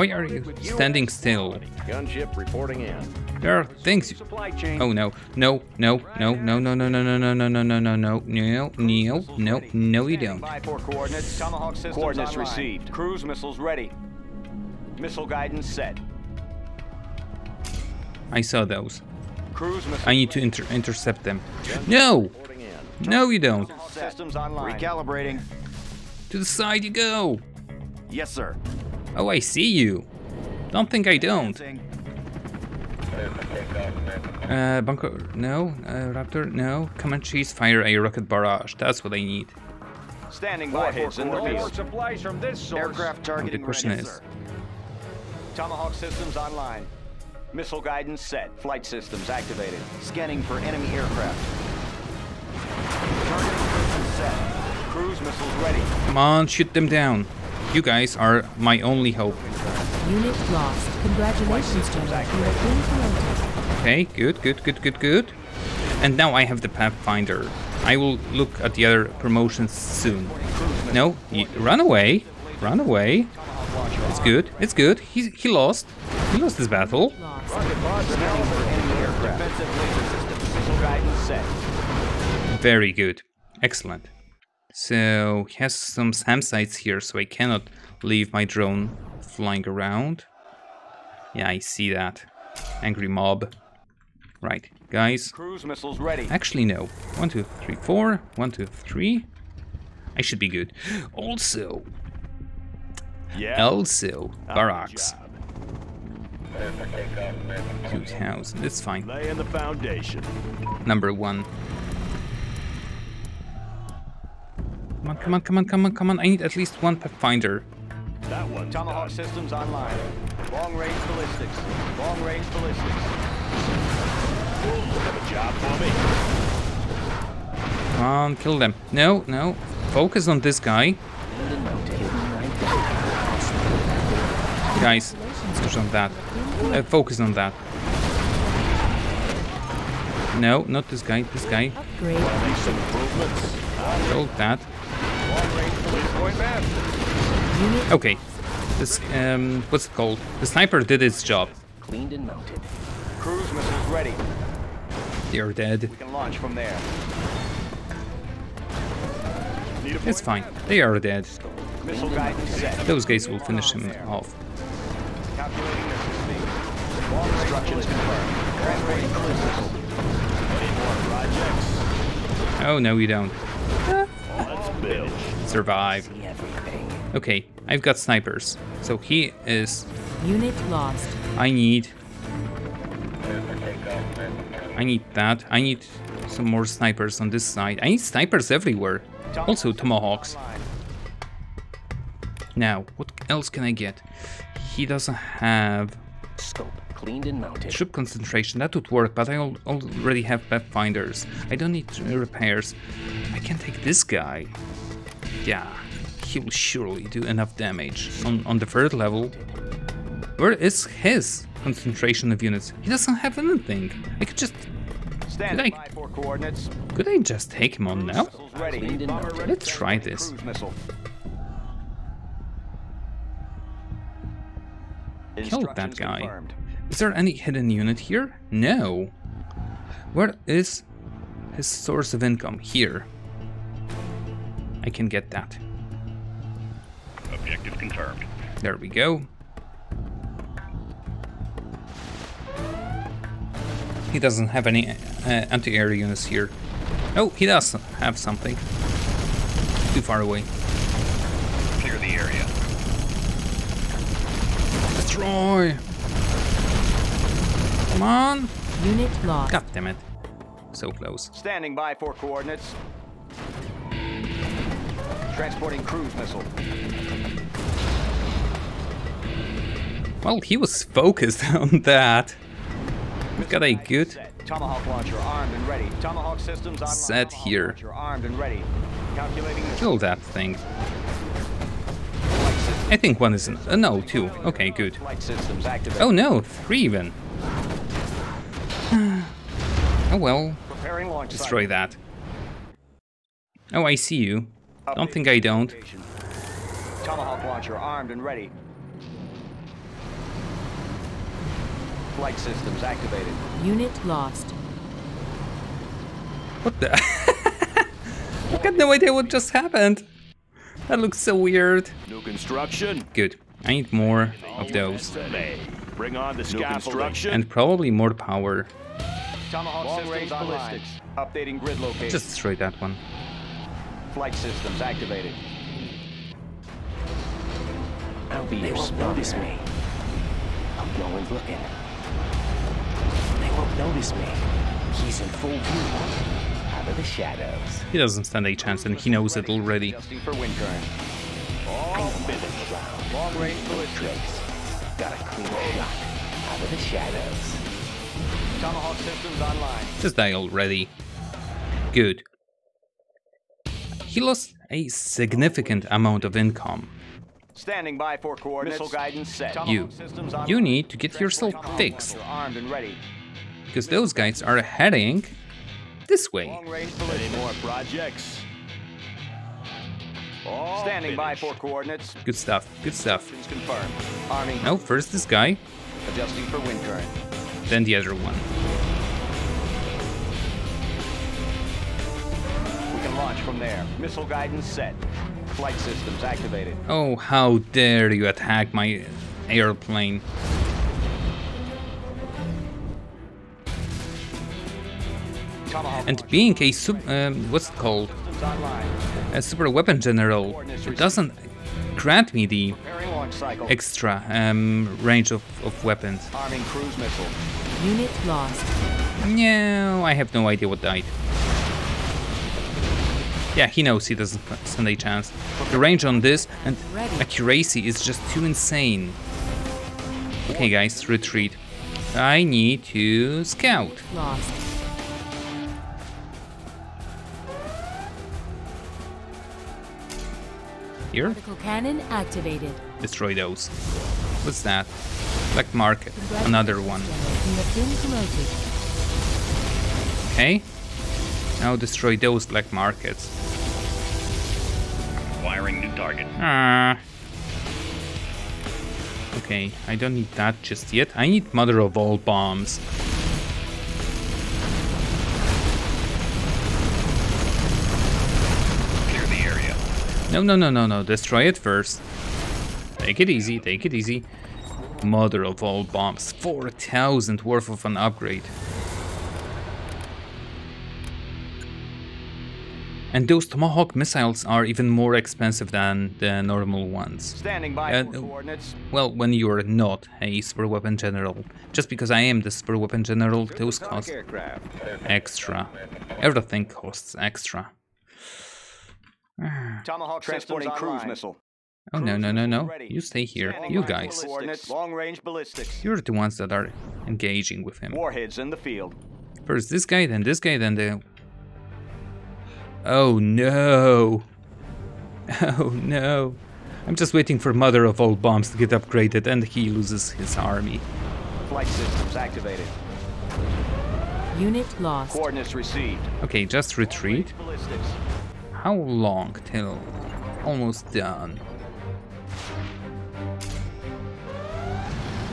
why are you standing still? Gunship reporting in. There are things. Supply chain. Oh no, no, no, no, no, no, no, no, no, no, no, no, no, no, no, no, no, no, no, you don't. By for coordinates. Tomahawk systems Coordinates online. received. Cruise missiles ready. Missile guidance set. I saw those. Cruise missiles. I need to inter intercept them. No! Reporting in. No, you don't. Systems online. Recalibrating. To the side you go. Yes, sir. Oh, I see you. Don't think I don't. Uh, bunker, no. Uh, Raptor, no. Come Comanches fire a rocket barrage. That's what I need. Standing by for Warheads in the supplies from this source. Aircraft targeting The question ready. is, Tomahawk systems online. Missile guidance set. Flight systems activated. Scanning for enemy aircraft. Targeting systems set. Cruise missiles ready. come on, shoot them down. You guys are my only hope. Unit lost. Congratulations, General. You have been promoted. Okay, good, good, good, good, good. And now I have the Pathfinder. I will look at the other promotions soon. No, run away, run away. It's good, it's good. He he lost. He lost his battle. Lost. Scanning for enemy aircraft. Defensive laser systems. Missile guidance set. Very good, excellent. So he has some SAM sites here, so I cannot leave my drone flying around. Yeah, I see that. Angry mob. Right, guys. Cruise missiles ready. Actually, no. One, two, three, four. One, two, three. I should be good. Also, Yeah. also, Good barracks. job. 2000. It's fine. Laying the foundation. Number one. Come on, come on, come on, come on, come on. I need at least one Pathfinder. That one. Tomahawk systems online. Long range ballistics. Long range ballistics. Have a job for me. Come on, kill them. No, no. Focus on this guy. Guys, focus on that. Uh, focus on that. No, not this guy. This guy. Upgrade. Make some improvements. Kill that. Point man. Unit Okay. This um, what's it called? The sniper did its job. Cleaned and mounted. Cruise missiles ready. They're dead. We can launch from there. It's fine. They are dead. Missile guidance set. Those guys will finish him off. Calculating missile speed. Long range Instructions confirmed. Transporting ballistics. Any more projects? Oh no, we don't. Let's build. Survive. Okay, I've got snipers. So he is. Unit lost. I need. I need that. I need some more snipers on this side. I need snipers everywhere. Also tomahawks. Now, what else can I get? He doesn't have Scope. Cleaned and mounted. troop concentration. That would work, but I al- already have pathfinders. I don't need repairs. I can take this guy. Yeah, he will surely do enough damage on, on the third level. Where is his concentration of units? He doesn't have anything. I could just Standing Good by for coordinates. could I just take him on now? Missiles ready. Cleaned and mounted. Let's try this. Cruise missile. Killed that Instructions guy. confirmed. Is there any hidden unit here? No. Where is his source of income? Here. I can get that. Objective confirmed. There we go. He doesn't have any uh, anti-air units here. Oh, he does have something. Too far away. Clear the area. Destroy! Come on! Unit lost. God damn it. So close. Standing by for coordinates. Transporting cruise missile. Well, he was focused on that. We've got a good Tomahawk launcher armed and ready. Tomahawk systems online. Set Tomahawk here. launcher armed and ready. Calculating Kill that thing. I think one is... an- Uh, no, two. Okay, good. flight systems activated. Oh no, three even. Oh well, Preparing launch destroy that. Oh, I see you. Don't think I don't. Tomahawk launcher armed and ready. Flight systems activated. Unit lost. What the? I got no idea what just happened. That looks so weird. New construction. Good. I need more of those. SMA. Bring on the New construction. And probably more power. Tomahawk Long systems ballistics. Updating grid location. Just destroy that one. Flight systems activated. I'll be your won't notice me. Hope no one's looking. They won't notice me. He's in full view. Out of the shadows. He doesn't stand a chance and he knows it already. Adjusting for wind current. I'm moving around. Long range No ballistics. Trace. Got a clean shot. Out of the shadows. Tomahawk systems online. Just die already. Good. He lost a significant amount of income. Standing by for coordinates. Missile guidance set. You. Tomahawk systems online. You need to get yourself fixed. armed and ready. Because those guys are heading this way. Any more projects? All Standing by for coordinates. Good stuff, good stuff. Confirmed. Arming. Now, first this guy, Adjusting for wind current. then the other one. We can launch from there. Missile guidance set. Flight systems activated. Oh, how dare you attack my airplane. And being a sub, um, what's it called? Systems. A super weapon general, it doesn't grant me the Preparing launch cycle. extra um, range of, of weapons. Arming cruise missile. Unit lost. No, I have no idea what died. Yeah, he knows he doesn't stand a chance. The range on this and accuracy is just too insane. Okay, guys, retreat. I need to scout. Lost. Here, Particle cannon activated. destroy those. What's that? Black market. Another one. General, you have been promoted. Okay. Now destroy those black markets. Acquiring new target. Ah. Okay, I don't need that just yet. I need mother of all bombs. No, no, no, no, no. Destroy it first. Take it easy, take it easy. Mother of all bombs. 4,000 worth of an upgrade. And those Tomahawk missiles are even more expensive than the normal ones. Standing by Uh, for coordinates. Well, when you're not a super weapon general. Just because I am the super weapon general, those cost extra. Everything costs extra. Tomahawk transporting cruise missile. Oh, no, no, no, no. Ready. You stay here. Standing You guys. Long range ballistics. You're the ones that are engaging with him. Warheads in the field. First this guy, then this guy, then the... Oh no! Oh no! I'm just waiting for Mother of all bombs to get upgraded and he loses his army. Flight systems activated. Unit lost. Coordinates received. Okay, just retreat. Ballistics. How long till almost done?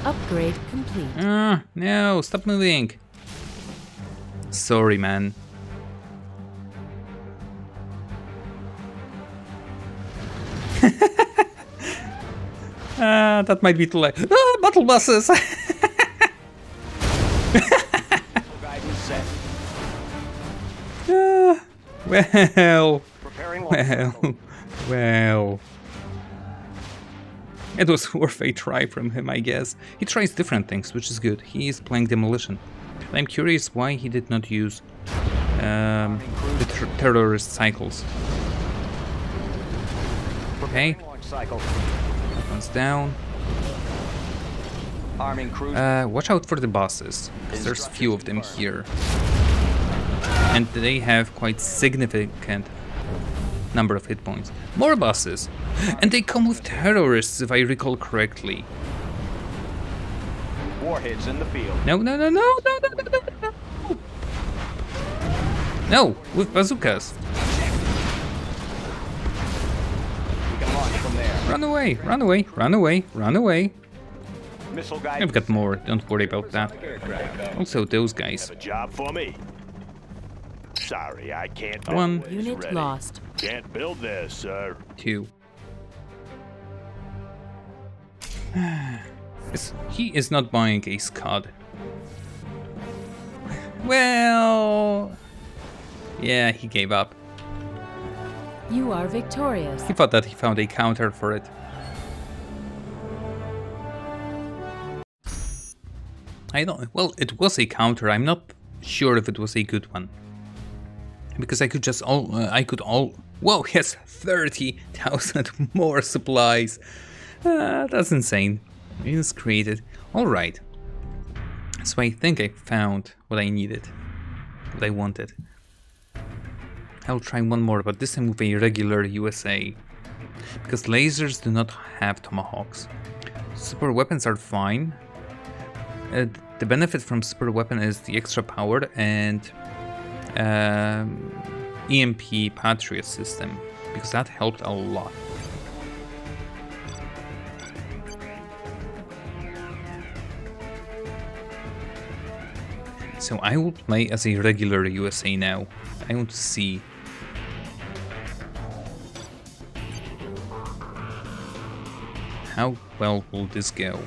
Upgrade complete. Ah, no, stop moving. Sorry, man. Ah, that might be too late. Ah, battle buses! Guidance. Ah, well, Preparing well, well. It was worth a try from him, I guess. He tries different things, which is good. He is playing demolition. I'm curious why he did not use um, the ter terrorist cycles. Okay, that one's down. Uh, watch out for the bosses. 'cause there's a few of them here. And they have quite significant number of hit points. More bosses! And they come with terrorists, if I recall correctly. Warheads in the field. No, no, no, no, no, no, no, no, no. No, with bazookas. We can launch from there. Run away, run away, run away, run away. I've got more, don't worry about that. Also, those guys. Job for me? Sorry, I can't. One. Unit ready. lost. Can't build this, sir. Two. He is not buying a Scud. Well... Yeah, he gave up. You are victorious. He thought that he found a counter for it. I don't... Well, it was a counter. I'm not sure if it was a good one. Because I could just all... Uh, I could all... Whoa, yes, 30,000 more supplies. Uh, that's insane. It's created. Alright. So I think I found what I needed. What I wanted. I'll try one more, but this time with a regular USA. Because lasers do not have tomahawks. Super weapons are fine. Uh, the benefit from super weapon is the extra power and um, EMP Patriot system. Because that helped a lot. So I will play as a regular USA now. I want to see. How well will this go?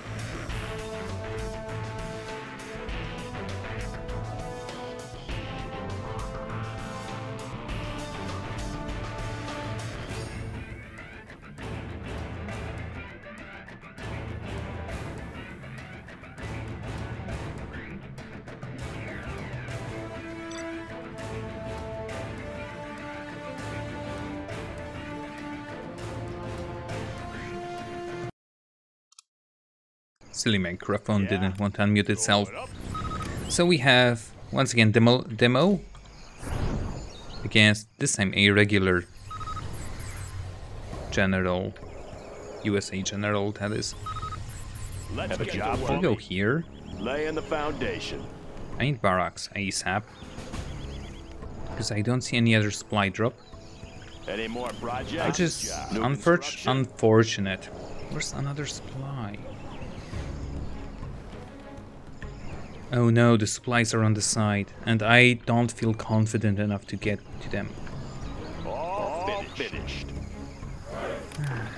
Silly microphone didn't want to unmute itself. So we have once again demo demo against this time a regular general USA general that is. Let's Have a job to We'll go here. Laying the foundation. I need barracks ASAP. Because I don't see any other supply drop. Any more projects? Which is unfor- unfortunate. Where's another supply? Oh no, the supplies are on the side, and I don't feel confident enough to get to them. All finished. Ah,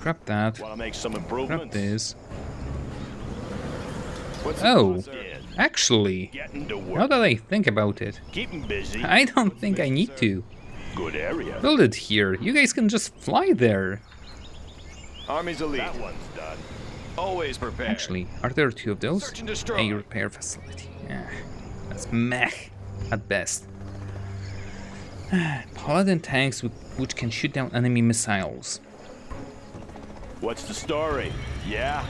Grab that. Want to make some Grab this. What's Oh, actually, now that I think about it, Keep 'em busy. I don't think I need to. Good area. Build it here. You guys can just fly there. Army's elite. That one's done. Always prepared. Actually, are there two of those? Search and destroy. A repair facility. Yeah, that's meh at best. Paladin tanks with, which can shoot down enemy missiles. What's the story? Yeah?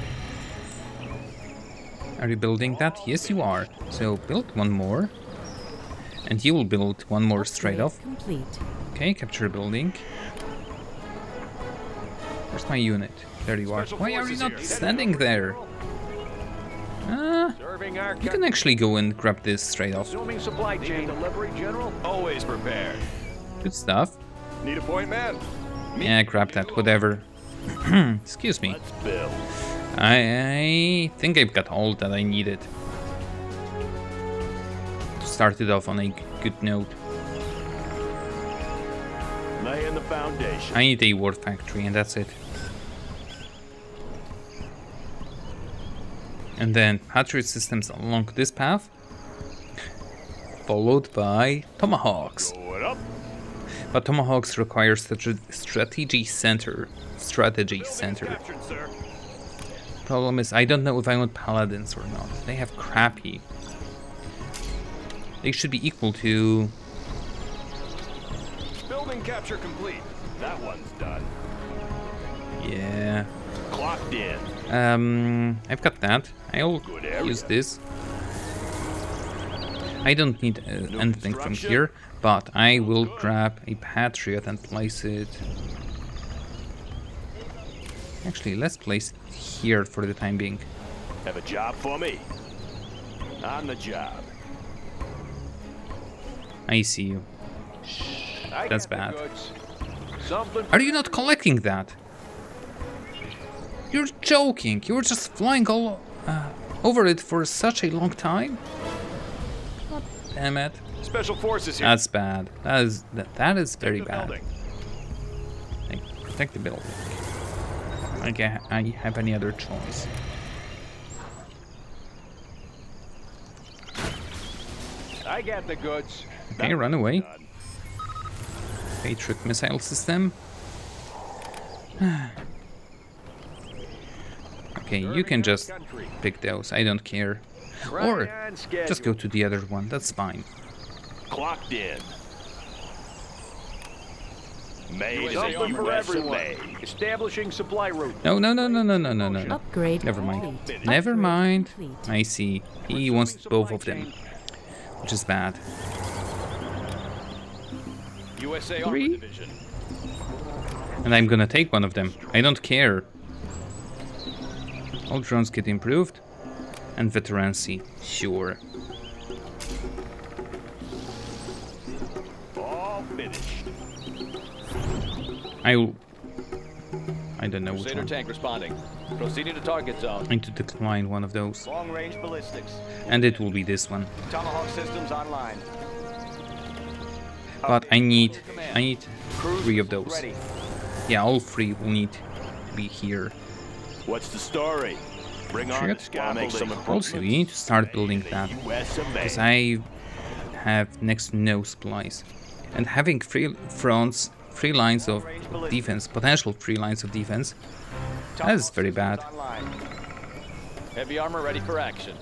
Are you building that? Yes, you are. So build one more. And you will build one more straight off. Complete. Okay, capture a building. Where's my unit? There you are. Why are you not here. standing there? Serving our you can actually go and grab this straight off. Supply chain delivery, General. Always prepared. Good stuff. Need a point man. Yeah, grab that, whatever. Excuse me. I, I think I've got all that I needed. To start it off on a good note. Laying the foundation. I need a war factory and that's it. And then Patriot systems along this path. Followed by Tomahawks. But Tomahawks require strate- strategy center. Strategy center. Problem is, I don't know if I want paladins or not. They have crappy. They should be equal to. Building capture complete. That one's done. Yeah. Clocked in. Um, I've got that. I'll use this. I don't need uh, anything from here, but I will grab a Patriot and place it... Actually, let's place it here for the time being. Have a job for me? On the job. I see you. That's bad. Are you not collecting that? You're joking. You were just flying all uh, over it for such a long time. God damn it. Special forces here. That's bad. That is that, that is very bad. Like, protect the building. I can't I have any other choice. I got the goods. Okay, run away. Patriot missile system. okay, you can just pick those. I don't care. Or Right on schedule. just go to the other one. That's fine. Clocked in. Made in Something for everyone. Establishing supply route. No, no, no, no, no, no, no, no. no. Upgrade Never mind. Never mind. I see. He wants both of them, which is bad. USA Three? Division. And I'm gonna take one of them. I don't care. All drones get improved. And veterancy. Sure. All finished. I will I don't know which Crusader one. tank responding. Proceeding to target zone. I need to decline one of those. Long range ballistics. And it will be this one. Tomahawk systems online. But I need I need three of those. Yeah, all three will need to be here. What's the story? Bring on the Shit. scaffolding. Also, we need to start building that. US of A. Because I have next to no supplies. And having three fronts, three lines of defense, potential three lines of defense, that is very bad. Heavy armor ready for action.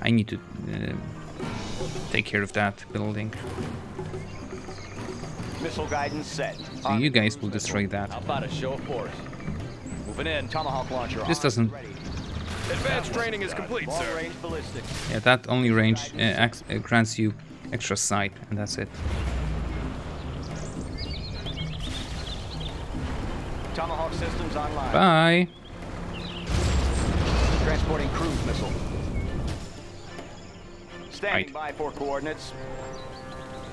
I need to uh, take care of that building. Missile guidance set. So you guys will destroy that. How about a show of force? Moving in. Tomahawk launcher. This doesn't. Ready. Advanced training is complete, sir. Yeah, that only range uh, uh, grants you extra sight, and that's it. Tomahawk systems online. Bye. Transporting cruise missile. Standing Right. by for coordinates.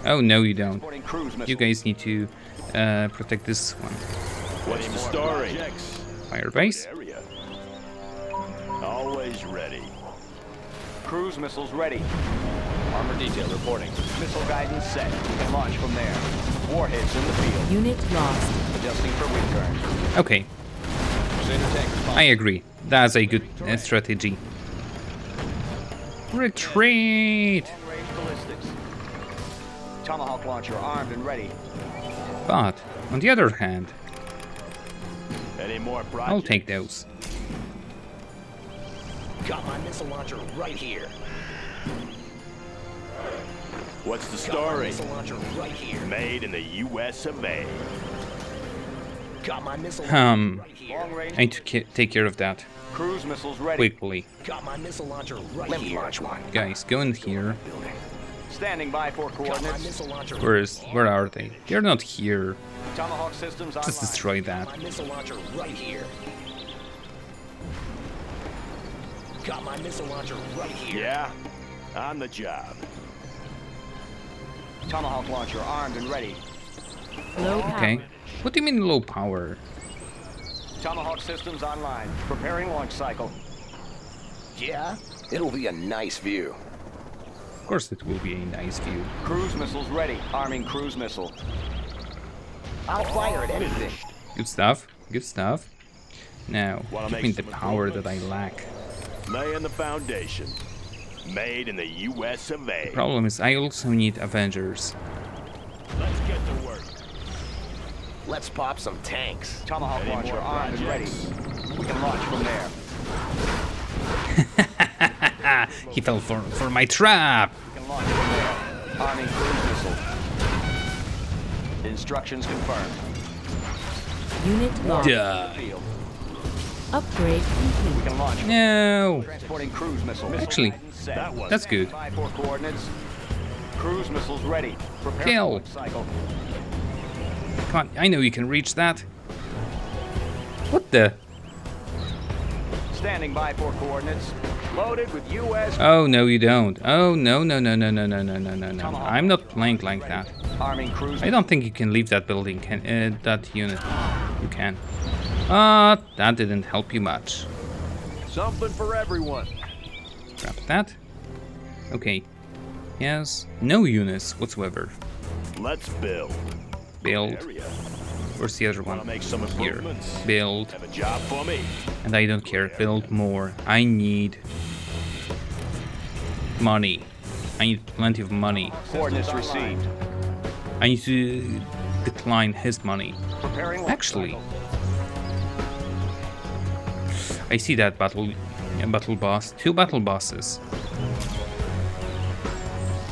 Oh no, you don't. Transporting cruise missile. You guys need to uh, protect this one. What's the story? Fire base. Area. Always ready. Cruise missiles ready. Armor detail reporting. Missile guidance set. We can launch from there. Warheads in the field. Unit lost. Adjusting for wind current. Okay, Crusader tank. I agree. That's a good uh, strategy. Retreat! Long range ballistics. Tomahawk launcher armed and ready. But, on the other hand, Any more projects? I'll take those. Got my missile launcher right here. What's the Got my story? launcher right here. Made in the US of A. Got my missile Um, launcher right here. I need to take care of that Cruise missiles ready. quickly. Got my missile launcher right Let here. me launch one. Guys, go in here. Standing by for coordinates. missile launcher. Where is? Where are they? They're not here. Tomahawk systems Just online. destroy that. My missile launcher right here. Got my missile launcher right here. Yeah? On the job. Tomahawk launcher armed and ready. Low power. Okay. What do you mean low power? Tomahawk systems online. Preparing launch cycle. Yeah? It'll be a nice view. Of course, it will be a nice view. Cruise missiles ready. Arming cruise missile. I'll fire at anything. Good stuff. Good stuff. Now, Wanna give me the power that I improvements? lack. Laying the foundation. Made in the US of A. Problem is, I also need Avengers. Let's get to work. Let's pop some tanks. Tomahawk Any launcher more armed and ready. We can launch from there. he fell for for my trap. We can launch from there. Arming cruise missile. Instructions confirmed. Unit lost. Duh. Upgrade complete. We can launch. No. Transporting cruise missiles. Actually, Set. that's good. Five four coordinates. Cruise missiles ready. Prepare Kill. cycle. Come on, I know you can reach that. What the? Standing by for coordinates. Loaded with U.S. Oh no, you don't. Oh no, no, no, no, no, no, no, no, no, no. I'm not playing like that. I don't think you can leave that building. Can uh, that unit? You can. Ah, that didn't help you much. Something for everyone. Grab that. Okay. Yes. No units whatsoever. Let's build. Build. Where's the other one? Here. Build. Have a job for me. And I don't care. Build more. I need money. I need plenty of money. Coordinates received. I need to decline his money. Actually. I see that battle yeah, battle boss. Two battle bosses.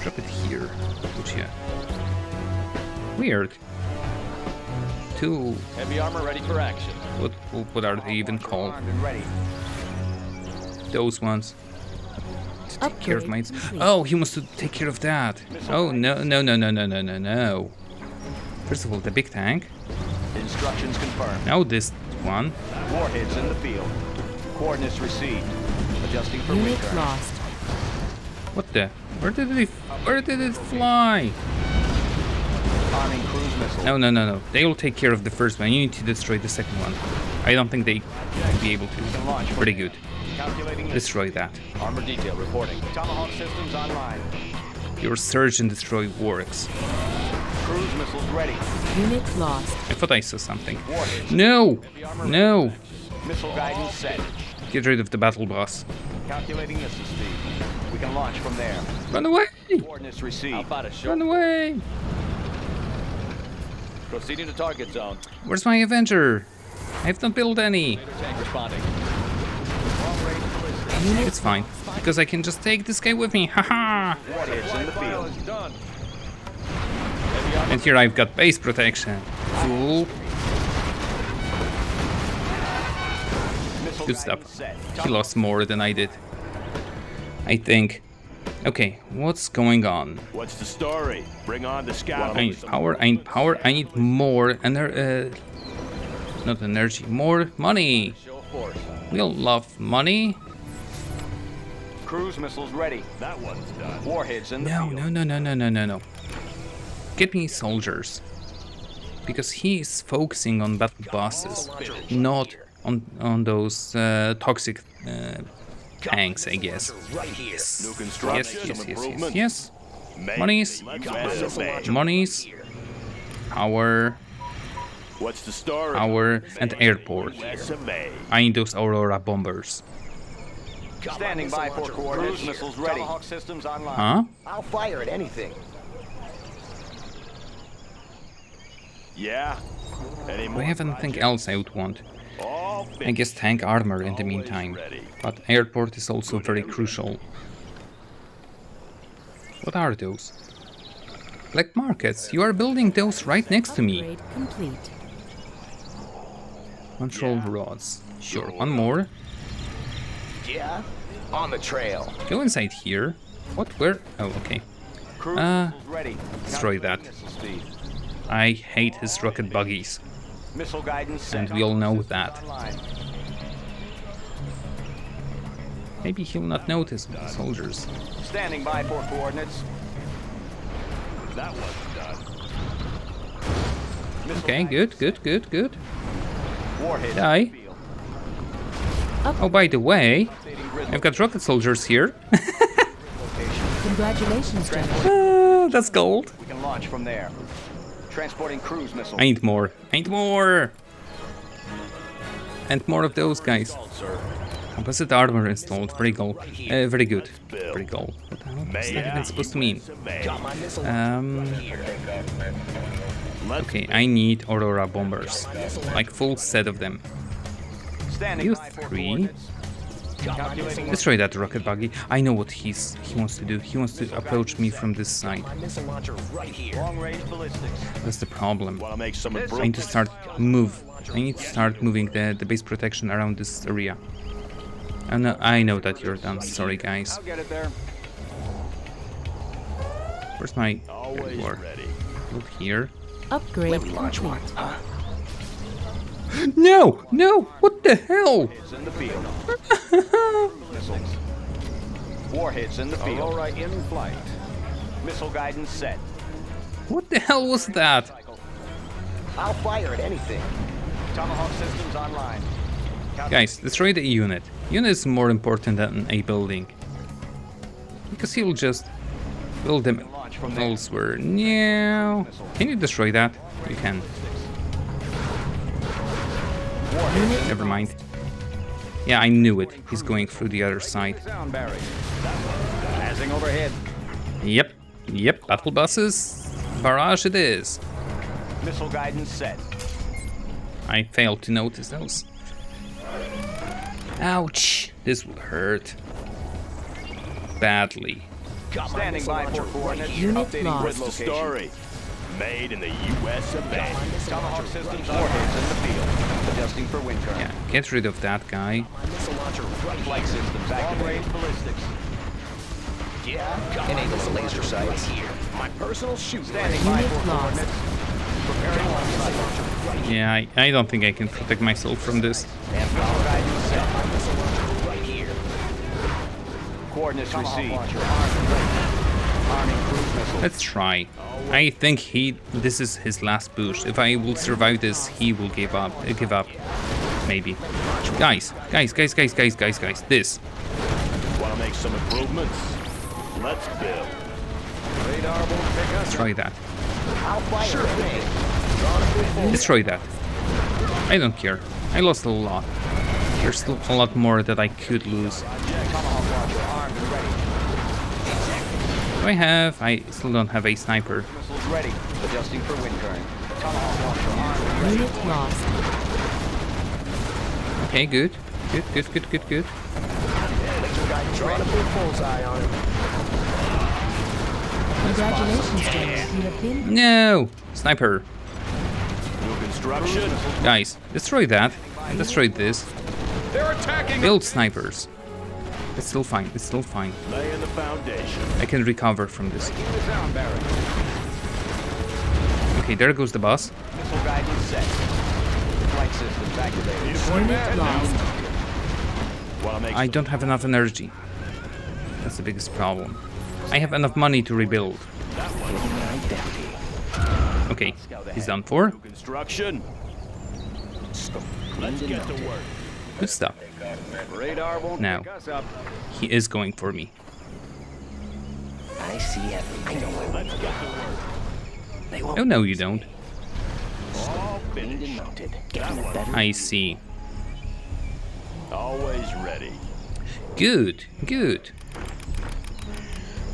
Drop it here. Which yeah. Weird. Two Heavy armor ready for action. what what are they even called? Ready. Those ones. To take care of Upgrade my complete. Oh, he wants to take care of that. Oh no no no no no no no no. First of all, the big tank. Instructions confirmed. Now this one. Warheads in the field. Coordinates received. Adjusting for Unit lost. What the? Where did it? Where did it fly? Arming cruise missiles. No, no, no, no. They will take care of the first one. You need to destroy the second one. I don't think they will be able to. Pretty good. Destroy that. Armor detail reporting. Tomahawk systems online. Your search and destroy works. Cruise missiles ready. Unit lost. I thought I saw something. No! No! Missile guidance set. Get rid of the battle boss. Calculating missile speed. We can launch from there. Run away! Coordinates received. about a short? Run away! Proceeding to target zone. Where's my Avenger? I have not built any. Raider tank responding. It's fine. Because I can just take this guy with me. Haha! Warheads in the field. Done. Heavy armor And here I've got base protection. Missile Good stuff. He lost more than I did. I think. Okay, what's going on? What's the story? Bring on the scout. I need power, I need power, I need more ener- uh, not energy, more money. We all love money. Cruise missiles ready. That one's done. Warheads in the No, no, no, no, no, no, no, no. Get me soldiers. Because he is focusing on battle bosses, not on on those uh, toxic uh, tanks, I guess. Yes. Yes, yes, yes, yes, yes. Monies. Let's. Monies, power, What's the story? power, and airport. I need those Aurora bombers. Standing by for coordinates. Cruise missiles ready. Tomahawk systems online. Huh? I'll fire at anything. Yeah. Any Do more I have anything else I would want? All I guess tank armor in the meantime. But airport is also very crucial. What are those? Black markets. You are building those right next to me. Complete. Control rods. Sure, one more. Yeah? On the trail. Go inside here. What? Where? Oh, okay. Cruise Uh, destroy that. I hate his rocket buggies. Missile guidance. And we all know that. Maybe he'll not notice the soldiers. Standing by for coordinates. That one's done. Okay, good, good, good, good. Warheads Die. in the field. Oh, by the way, I've got rocket soldiers here. Congratulations, General. Ah, that's gold. We can launch from there. Transporting cruise missiles. I need more. I need more. And more of those guys. Composite armor installed. Very gold. Uh, very good. Very gold. What the hell is that even supposed to mean? Um. Okay, I need Aurora bombers. Like full set of them. You three. Coordinates. Calculating Destroy that rocket buggy. I know what he's he wants to do. He wants to approach me from this side. Missile launcher right here. long range ballistics. That's the problem. Want to make some I need to start move I need to start moving the, the base protection around this area. And know, I know that you're done. Sorry, guys. I'll get it there. Where's my Always war? ready. Look here. Upgrade complete. No! No! What the hell? It's in the field. Warheads in the field. All right, in flight. Missile guidance set. What the hell was that? I'll fire at anything. Tomahawk systems online. Guys, destroy the unit. Unit is more important than a building. Because he'll just build them elsewhere. No. Can you destroy that? You can. Never mind. Yeah, I knew it. He's going through the other side. Sound barrier. Passing overhead. Yep. Yep. Battle buses. Barrage it is. Missile guidance set. I failed to notice those. Ouch. This will hurt. Badly. Standing by for coordinates. Unit Updating lost. grid What's the location. story? Made in the U.S. of A. Tomahawk systems warheads in the field. Adjusting for wind current. Yeah, get rid of that guy. Missile launcher right Flight systems activated. ballistics. Yeah, enable laser sights. Here, my personal shoot. Standing by for coordinates. Preparing on site. Yeah, I, I don't think I can protect myself from this. And power guidance set. My missile launcher right here. Coordinates received. Let's try. I think he. This is his last boost. If I will survive this, he will give up. Uh, give up. Maybe. Guys, guys, guys, guys, guys, guys, guys. This. Want to make some improvements? Let's build. Radar won't pick us Destroy that. I'll fire at anything. Destroy that. I don't care. I lost a lot. There's still a lot more that I could lose. Do I have? I still don't have a sniper. Missiles ready. Adjusting for wind current. Tomahawk launcher armed and ready. Unit lost. Okay, good. Good, good, good, good, good. Laser guidance Trying bullseye on him. Congratulations, General. You have been No! Sniper. Guys, destroy that. And destroy this. They're attacking. Build snipers. It's still fine. It's still fine. Laying the foundation. I can recover from this. the sound barrier. Okay, there goes the boss. Missile guidance set. Flight systems activated. unit lost. Want to make I don't have enough energy. That's the biggest problem. I have enough money to rebuild. Okay, he's done for. new construction? Let's get to work. Good stuff. Radar won't Now. pick us up. He is going for me. I see everything. I know where Let's get to work. they won't Oh no, you don't. All cleaned finished. and mounted. Getting a better I see. Always ready. Good, good.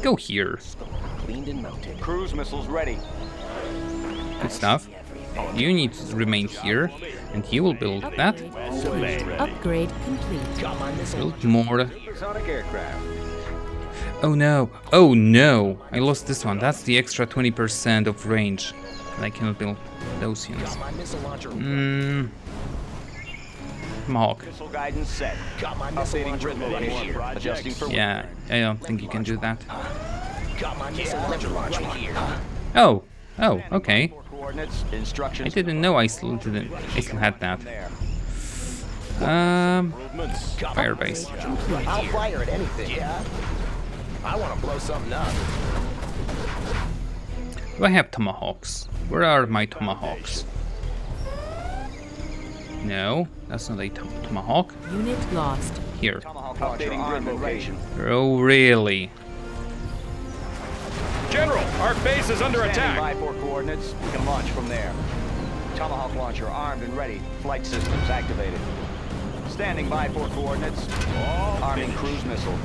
Go here. cleaned and mounted. Cruise missiles ready. Good stuff. You need to remain here, and you will build that. U.S. of A. Upgrade complete. Got my missile Build more. Oh no. Oh no. I lost this one. That's the extra 20% of range. And I cannot build those units. Hmm. Got my. Tomahawk. Missile guidance set. Got my missile Updating launcher grid right location. here. Adjusting for wind Yeah, I don't think you can do that. Got my missile launcher right here. Oh. Oh, okay. For coordinates. Instructions. I didn't know I still didn't. I still had that. There. Um, firebase. I'll fire at anything. Yeah. I want to blow something up. Do I have tomahawks? Where are my tomahawks? No, that's not a tom- tomahawk. Unit lost. Here. Tomahawk launcher armed and ready. Oh, really? General, our base is under Standing attack. by for coordinates. We can launch from there. Tomahawk launcher armed and ready. Flight systems activated. Standing by for coordinates. Arming cruise missile.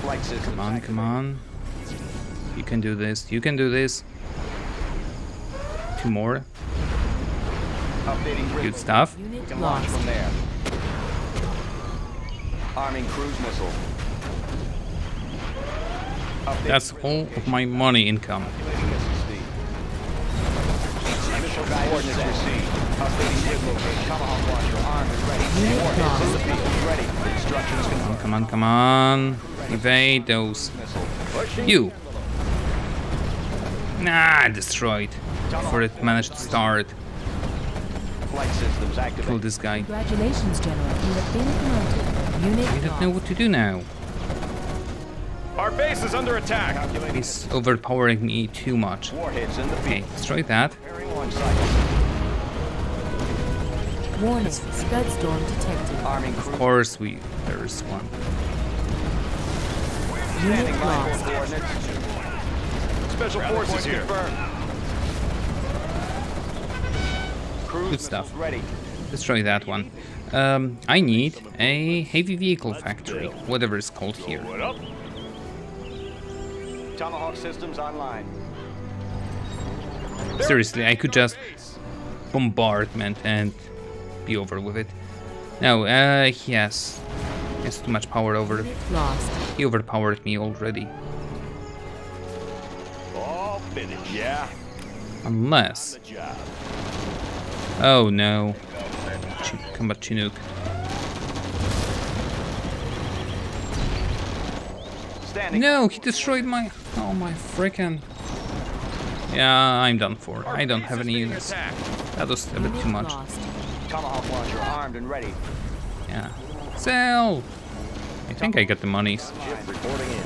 Flight systems. Come on, come on. You can do this. You can do this. Two more. Updating Good stuff. We can launch from there. Arming cruise missile. Updating That's all of my money income. missile speed. Received. Updating grid location. Tomahawk launcher armed and ready. Warheads in the field. Ready. Instructions confirmed. Come on, come on. Evade those. You. Nah, destroyed. Before it managed to start. Flight systems Kill this guy. Congratulations, General. You have been promoted. Unit I don't know what to do now. Our base is under attack. Calculating He's overpowering me too much. warheads in the Okay, field. destroy that. Preparing launch site. Warning. Scud storm detected. Arming Of course, we there's one. Unit by lost. for coordinates. Special forces here. Confirmed. Good stuff. missiles Ready. Destroy that one. Um, I need a heavy vehicle factory, whatever it's called here. What up? Tomahawk systems online. Seriously, I could just bombardment and be over with it. No, uh, he has, he has too much power over. Lost. He overpowered me already. All finished. Yeah. Unless, oh no, Chi- combat Chinook. Standing. No, he destroyed my, oh my frickin'. Yeah, I'm done for. I don't have any units. That was a bit too much. Tomahawk launcher armed and ready. Yeah. Sell! I think I got the monies. Ship reporting in.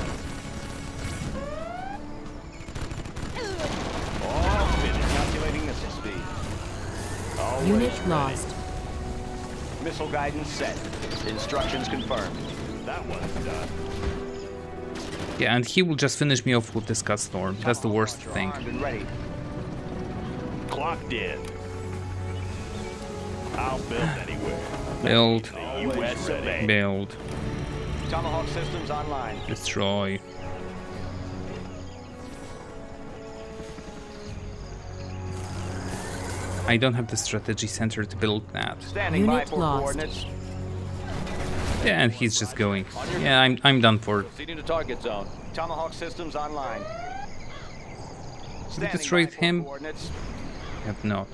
All finished. Calculating missile speed. Always Unit lost. Missile guidance set. Instructions confirmed. That one's done. Yeah, and he will just finish me off with this Scud Storm. That's the worst thing. Armed and ready. Clocked in. I'll build anywhere. Build, U.S. of A. build, Tomahawk systems online. destroy. I don't have the strategy center to build that. Standing by for lost. coordinates. Yeah, and he's just going. Yeah, I'm, I'm done for. Proceeding to target zone. Tomahawk systems online. Standing destroyed him? Have not.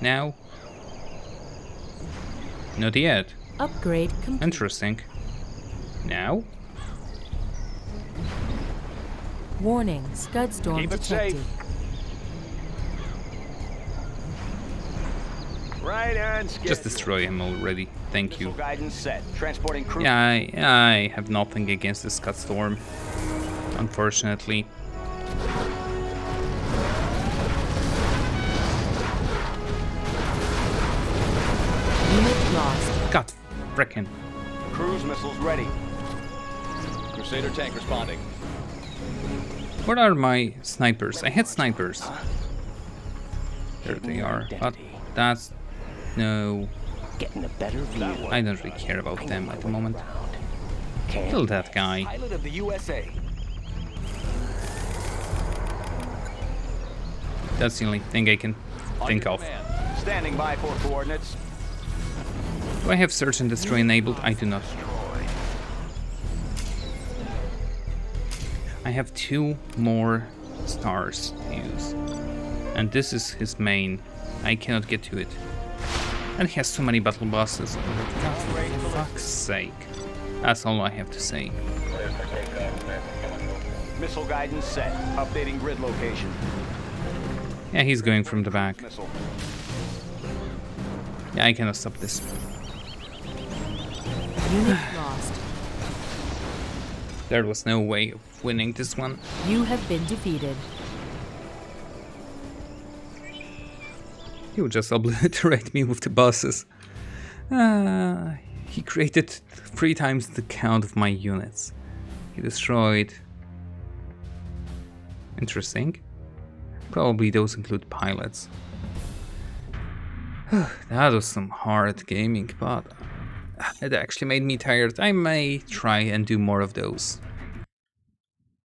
Now? Not yet. Upgrade complete. Interesting. Now? Warning. Scud storm Keep it detected. safe. Right on schedule. Just destroy him already. Thank you. Missile guidance set. Transporting crew. Yeah, I, I have nothing against the Scud Storm. Unfortunately. Unit lost. God frickin'. Cruise missiles ready. Crusader tank responding. What are my snipers? I had snipers. There they are. But that's... No... Getting a better view. I don't really care about them at the moment. Can't Kill that guy. Pilot of the USA. That's the only thing I can think of. Standing by for coordinates. Do I have search and destroy enabled? I do not. I have two more stars to use. And this is his main. I cannot get to it. And he has so many battle buses. God, for fuck's sake. That's all I have to say. Missile guidance set. Updating grid location. Yeah, he's going from the back. Yeah, I cannot stop this. Unit lost. There was no way of winning this one. You have been defeated. He would just obliterate me with the buses. Ah, he created three times the count of my units. He destroyed. Interesting. Probably those include pilots. that was some hard gaming, but it actually made me tired. I may try and do more of those.